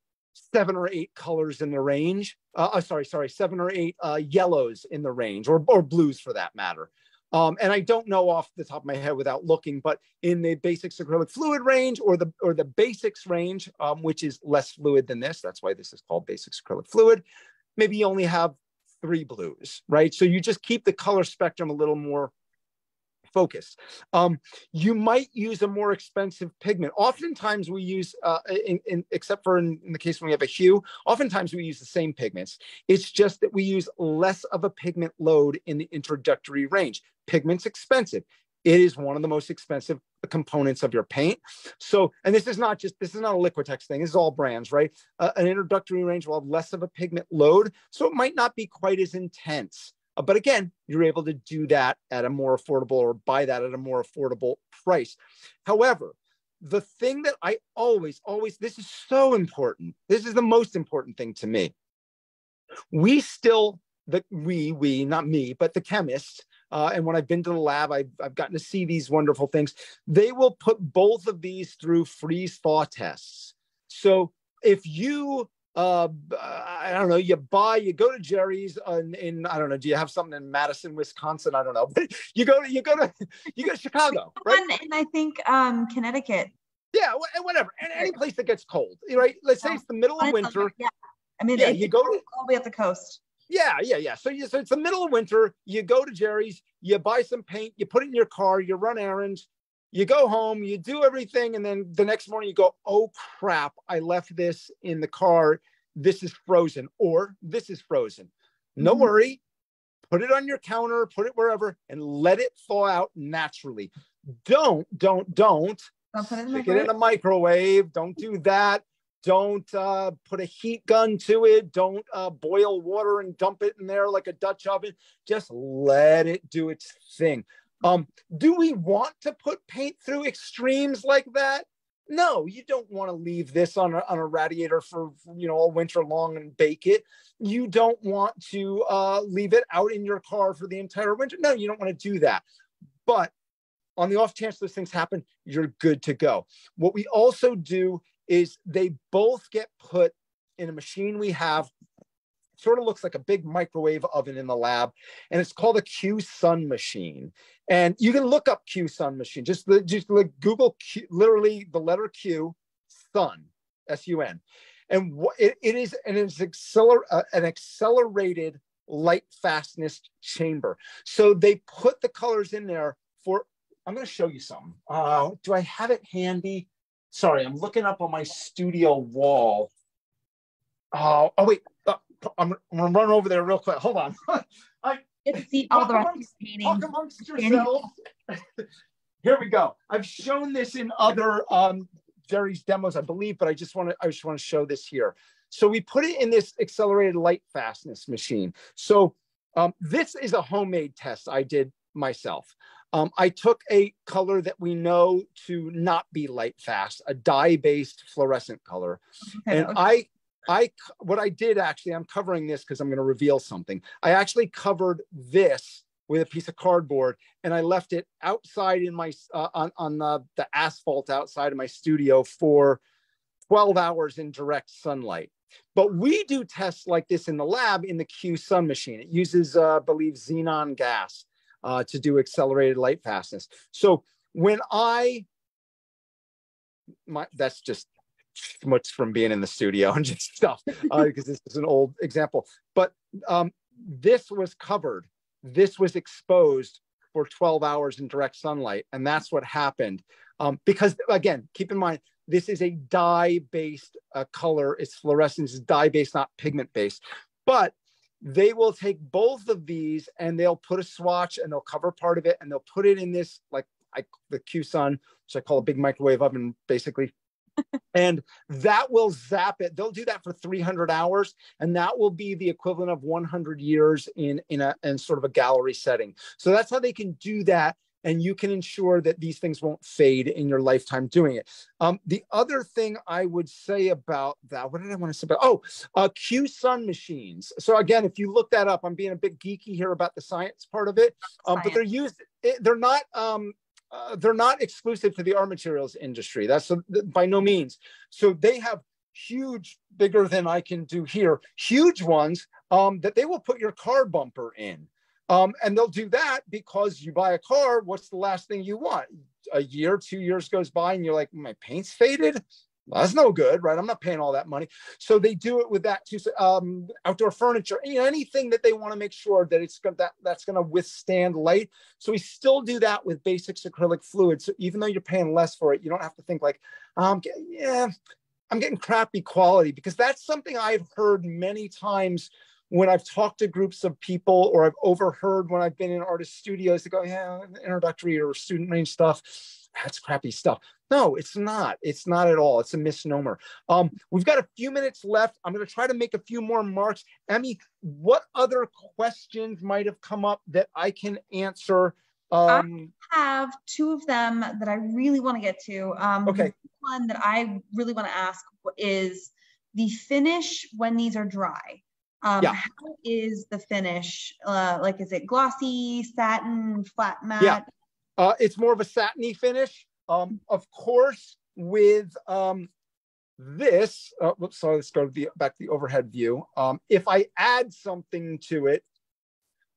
seven or eight colors in the range. Uh, uh, sorry, sorry, seven or eight uh, yellows in the range, or, or blues for that matter. Um, and I don't know off the top of my head without looking, but in the basics acrylic fluid range or the or the basics range, um, which is less fluid than this, that's why this is called basics acrylic fluid. Maybe you only have three blues, right? So you just keep the color spectrum a little more focus. Um, you might use a more expensive pigment. Oftentimes we use, uh, in, in, except for in, in, the case when we have a hue, oftentimes we use the same pigments. It's just that we use less of a pigment load in the introductory range. Pigment's expensive. It is one of the most expensive components of your paint. So, and this is not just, this is not a Liquitex thing. This is all brands, right? Uh, an introductory range will have less of a pigment load. So it might not be quite as intense. Uh, but again, you're able to do that at a more affordable or buy that at a more affordable price. However, the thing that I always, always, this is so important. This is the most important thing to me. We still, the we, we, not me, but the chemists, uh, and when I've been to the lab, I've, I've gotten to see these wonderful things. They will put both of these through freeze thaw tests. So if you uh, I don't know, you buy, you go to Jerry's in, in, I don't know, do you have something in Madison, Wisconsin? I don't know, *laughs* but you go to, you go to, you go to Chicago, *laughs* right? And I think um, Connecticut. Yeah, whatever. And any place that gets cold, right? Let's say it's the middle of winter. Yeah. I mean, yeah, you go to, all the way up the coast. Yeah, yeah, yeah. So, you, so it's the middle of winter. You go to Jerry's, you buy some paint, you put it in your car, you run errands, you go home, you do everything, and then the next morning you go, oh crap, I left this in the car. This is frozen, or this is frozen. No mm-hmm. worry. Put it on your counter, put it wherever, and let it thaw out naturally. Don't, don't, don't. Don't put it in, stick it in a microwave. Don't do that. Don't uh, put a heat gun to it. Don't uh, boil water and dump it in there like a Dutch oven. Just let it do its thing. Um, do we want to put paint through extremes like that? No, you don't want to leave this on a, on a radiator for, you know, all winter long and bake it. You don't want to uh, leave it out in your car for the entire winter. No, you don't want to do that. But on the off chance those things happen, you're good to go. What we also do is they both get put in a machine we have sort of looks like a big microwave oven in the lab, and it's called a Q Sun machine. And you can look up Q Sun machine. Just just like Google Q, literally the letter Q, Sun, S U N, and it, it is and it's acceler, uh, an accelerated light fastness chamber. So they put the colors in there for. I'm going to show you some. Uh, do I have it handy? Sorry, I'm looking up on my studio wall. Oh, oh wait, I'm, I'm gonna run over there real quick. Hold on. *laughs* I see all the rest amongst. Talk amongst yourselves. *laughs* Here we go. I've shown this in other um, Jerry's demos, I believe, but I just want to I just want to show this here. So we put it in this accelerated light fastness machine. So um, this is a homemade test I did myself. Um, I took a color that we know to not be light fast, a dye-based fluorescent color, okay, and okay. I I what I did actually, I'm covering this because I'm going to reveal something. I actually covered this with a piece of cardboard and I left it outside in my uh, on on the, the asphalt outside of my studio for 12 hours in direct sunlight. But we do tests like this in the lab in the Q Sun machine. It uses, uh, I believe, xenon gas uh, to do accelerated light fastness. So when I, my, that's just much from being in the studio and *laughs* just stuff because uh, this is an old example. But um, this was covered. This was exposed for 12 hours in direct sunlight, and that's what happened. Um, because again, keep in mind this is a dye-based uh, color. It's fluorescence, dye-based, not pigment-based. But they will take both of these and they'll put a swatch and they'll cover part of it and they'll put it in this like I, the Q Sun, which I call a big microwave oven, basically and that will zap it. They'll do that for 300 hours, and that will be the equivalent of 100 years in in a in sort of a gallery setting. So that's how they can do that. and you can ensure that these things won't fade in your lifetime doing it. Um, the other thing I would say about that, what did I want to say about? Oh, uh, Q Sun machines. So again, if you look that up, I'm being a bit geeky here about the science part of it, um, but they're used. They're not. Um, uh, they're not exclusive to the art materials industry. That's a, by no means. So they have huge, bigger than I can do here, huge ones um, that they will put your car bumper in. Um, and they'll do that because you buy a car. What's the last thing you want? A year, two years goes by, and you're like, my paint's faded. Well, that's no good, right? I'm not paying all that money. So they do it with that too. Um, outdoor furniture, you know, anything that they want to make sure that it's going that that's going to withstand light. So we still do that with basics acrylic fluid. So even though you're paying less for it, you don't have to think like, um, yeah, I'm getting crappy quality because that's something I've heard many times when I've talked to groups of people or I've overheard when I've been in artist studios to go, yeah, introductory or student range stuff, that's crappy stuff. No, it's not. It's not at all. It's a misnomer. Um, we've got a few minutes left. I'm going to try to make a few more marks. Emmy, what other questions might have come up that I can answer? Um, I have two of them that I really want to get to. Um, okay. One that I really want to ask is the finish when these are dry. Um, yeah. How is the finish? Uh, like, is it glossy, satin, flat matte? Yeah, uh, it's more of a satiny finish. Um, of course, with um, this, uh, whoops, sorry, let's go to the back to the overhead view. Um, if I add something to it,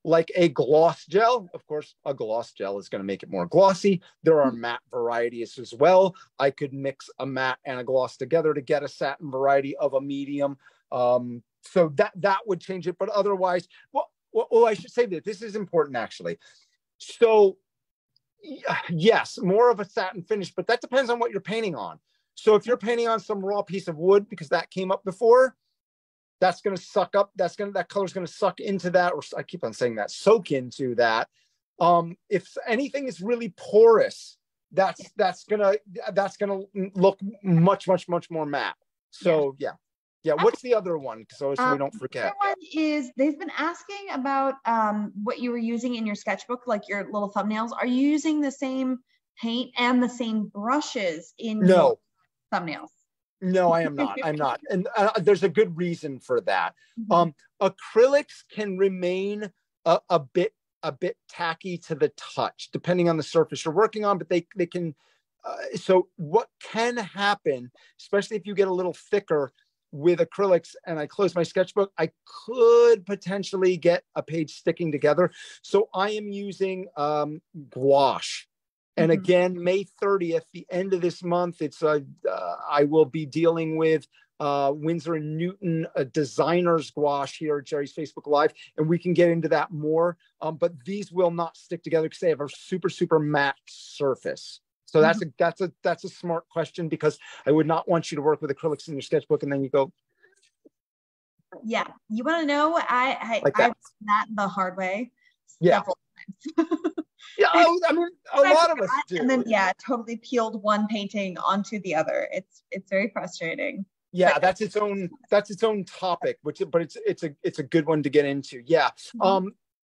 like a gloss gel. Of course, a gloss gel is going to make it more glossy. There are matte varieties as well. I could mix a matte and a gloss together to get a satin variety of a medium. Um, so that that would change it. But otherwise, well, well, well, I should say that this is important actually. So *sighs* yes, more of a satin finish, but that depends on what you're painting on. So if you're painting on some raw piece of wood, because that came up before, that's going to suck up that's going to that color's going to suck into that or i keep on saying that soak into that. Um if anything is really porous that's that's gonna that's gonna look much much much more matte. So yeah yeah what's the other one so, so um, we don't forget the one is they've been asking about um what you were using in your sketchbook like your little thumbnails are you using the same paint and the same brushes in no thumbnails no, I am not. I'm not. And uh, there's a good reason for that. Mm-hmm. Um, acrylics can remain a, a, bit a bit tacky to the touch, depending on the surface you're working on. But they they can. Uh, so what can happen, especially if you get a little thicker with acrylics, and I close my sketchbook, I could potentially get a page sticking together. So I am using um, gouache and mm-hmm. again, May 30th, the end of this month, it's uh, uh, I will be dealing with uh, Winsor and Newton a designer's gouache here at Jerry's Facebook Live, and we can get into that more. Um, but these will not stick together because they have a super super matte surface. So that's mm-hmm. a that's a that's a smart question because I would not want you to work with acrylics in your sketchbook and then you go. Yeah, you want to know? I I, like I that the hard way. Yeah. yeah, *laughs* I, I mean, a lot of us do. And then yeah, totally peeled one painting onto the other. It's it's very frustrating. Yeah, but, that's its own that's its own topic, which but it's it's a it's a good one to get into. Yeah. Mm-hmm. Um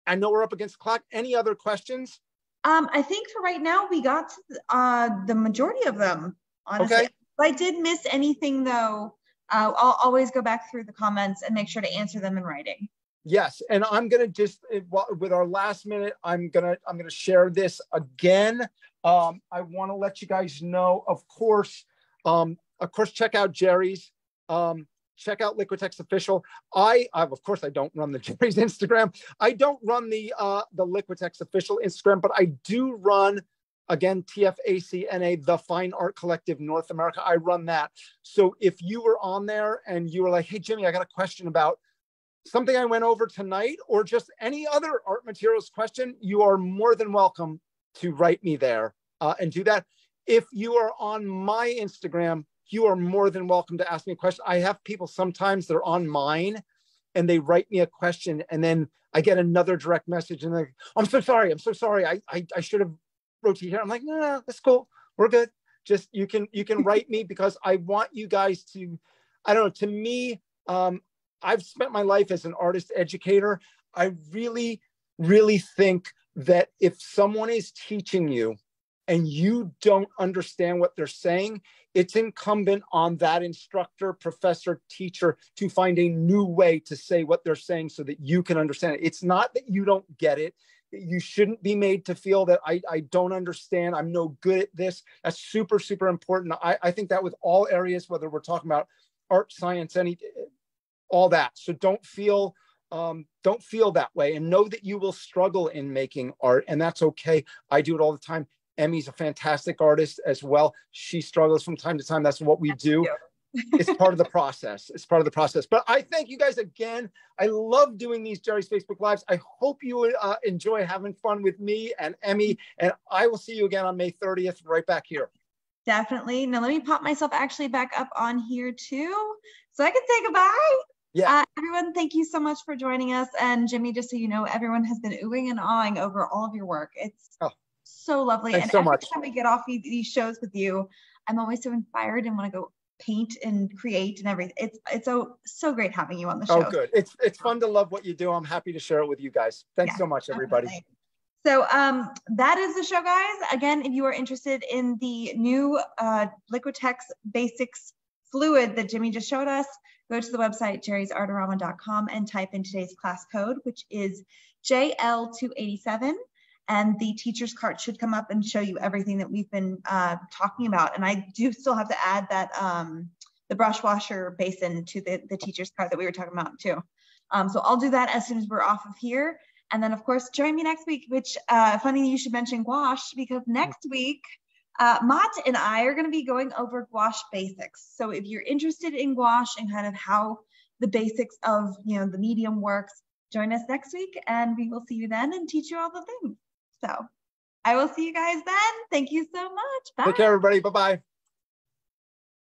I know we're up against the clock. Any other questions? Um, I think for right now we got to, uh the majority of them, honestly. Okay. If I did miss anything though, uh, I'll always go back through the comments and make sure to answer them in writing. Yes, and I'm gonna just eh, with our last minute, I'm gonna I'm gonna share this again. Um, I want to let you guys know, of course, um, of course, check out Jerry's. Um, check out Liquitex official. I, I, of course I don't run the *laughs* Jerry's Instagram. I don't run the uh, the Liquitex official Instagram, but I do run again TFACNA, the Fine Art Collective North America. I run that. So if you were on there and you were like, "Hey Jimmy, I got a question about." something I went over tonight or just any other art materials question, you are more than welcome to write me there uh, and do that. If you are on my Instagram, you are more than welcome to ask me a question. I have people sometimes that are on mine and they write me a question and then I get another direct message and they're, I'm so sorry. I'm so sorry. I, I, I should have wrote you here. I'm like, no, no, that's cool. We're good. Just you can you can write me because I want you guys to, I don't know, to me, um, I've spent my life as an artist educator. I really, really think that if someone is teaching you and you don't understand what they're saying, it's incumbent on that instructor, professor, teacher to find a new way to say what they're saying so that you can understand it. It's not that you don't get it. You shouldn't be made to feel that I, I don't understand. I'm no good at this. That's super, super important. I, I think that with all areas, whether we're talking about art, science, any, all that. So don't feel um, don't feel that way and know that you will struggle in making art and that's okay i do it all the time emmy's a fantastic artist as well. She struggles from time to time. That's what we do. *laughs* it's part of the *laughs* process. It's part of the process. But i thank you guys again. I love doing these jerry's facebook lives. I hope you uh, enjoy having fun with me and emmy and i will see you again on may 30th right back here. Definitely. Now let me pop myself actually back up on here too so i can say goodbye. Yeah. Uh, everyone, thank you so much for joining us. And Jimmy, just so you know, everyone has been oohing and awing over all of your work. It's oh, so lovely. Thanks and so every much. time we get off these shows with you, I'm always so inspired and want to go paint and create and everything. It's it's so so great having you on the oh, show. Oh, good. It's it's fun to love what you do. I'm happy to share it with you guys. Thanks yeah, so much, everybody. Definitely. So um, that is the show, guys. Again, if you are interested in the new uh, Liquitex Basics fluid that Jimmy just showed us, go to the website jerrysartarama.com and type in today's class code, which is JL287. And the teacher's cart should come up and show you everything that we've been uh, talking about. And I do still have to add that um, the brush washer basin to the, the teacher's cart that we were talking about too. Um, so I'll do that as soon as we're off of here. And then of course, join me next week, which uh, funny you should mention gouache because next week uh, Matt and I are going to be going over gouache basics. So if you're interested in gouache and kind of how the basics of you know the medium works, join us next week and we will see you then and teach you all the things. So I will see you guys then. Thank you so much. Bye. Take care, everybody. Bye bye.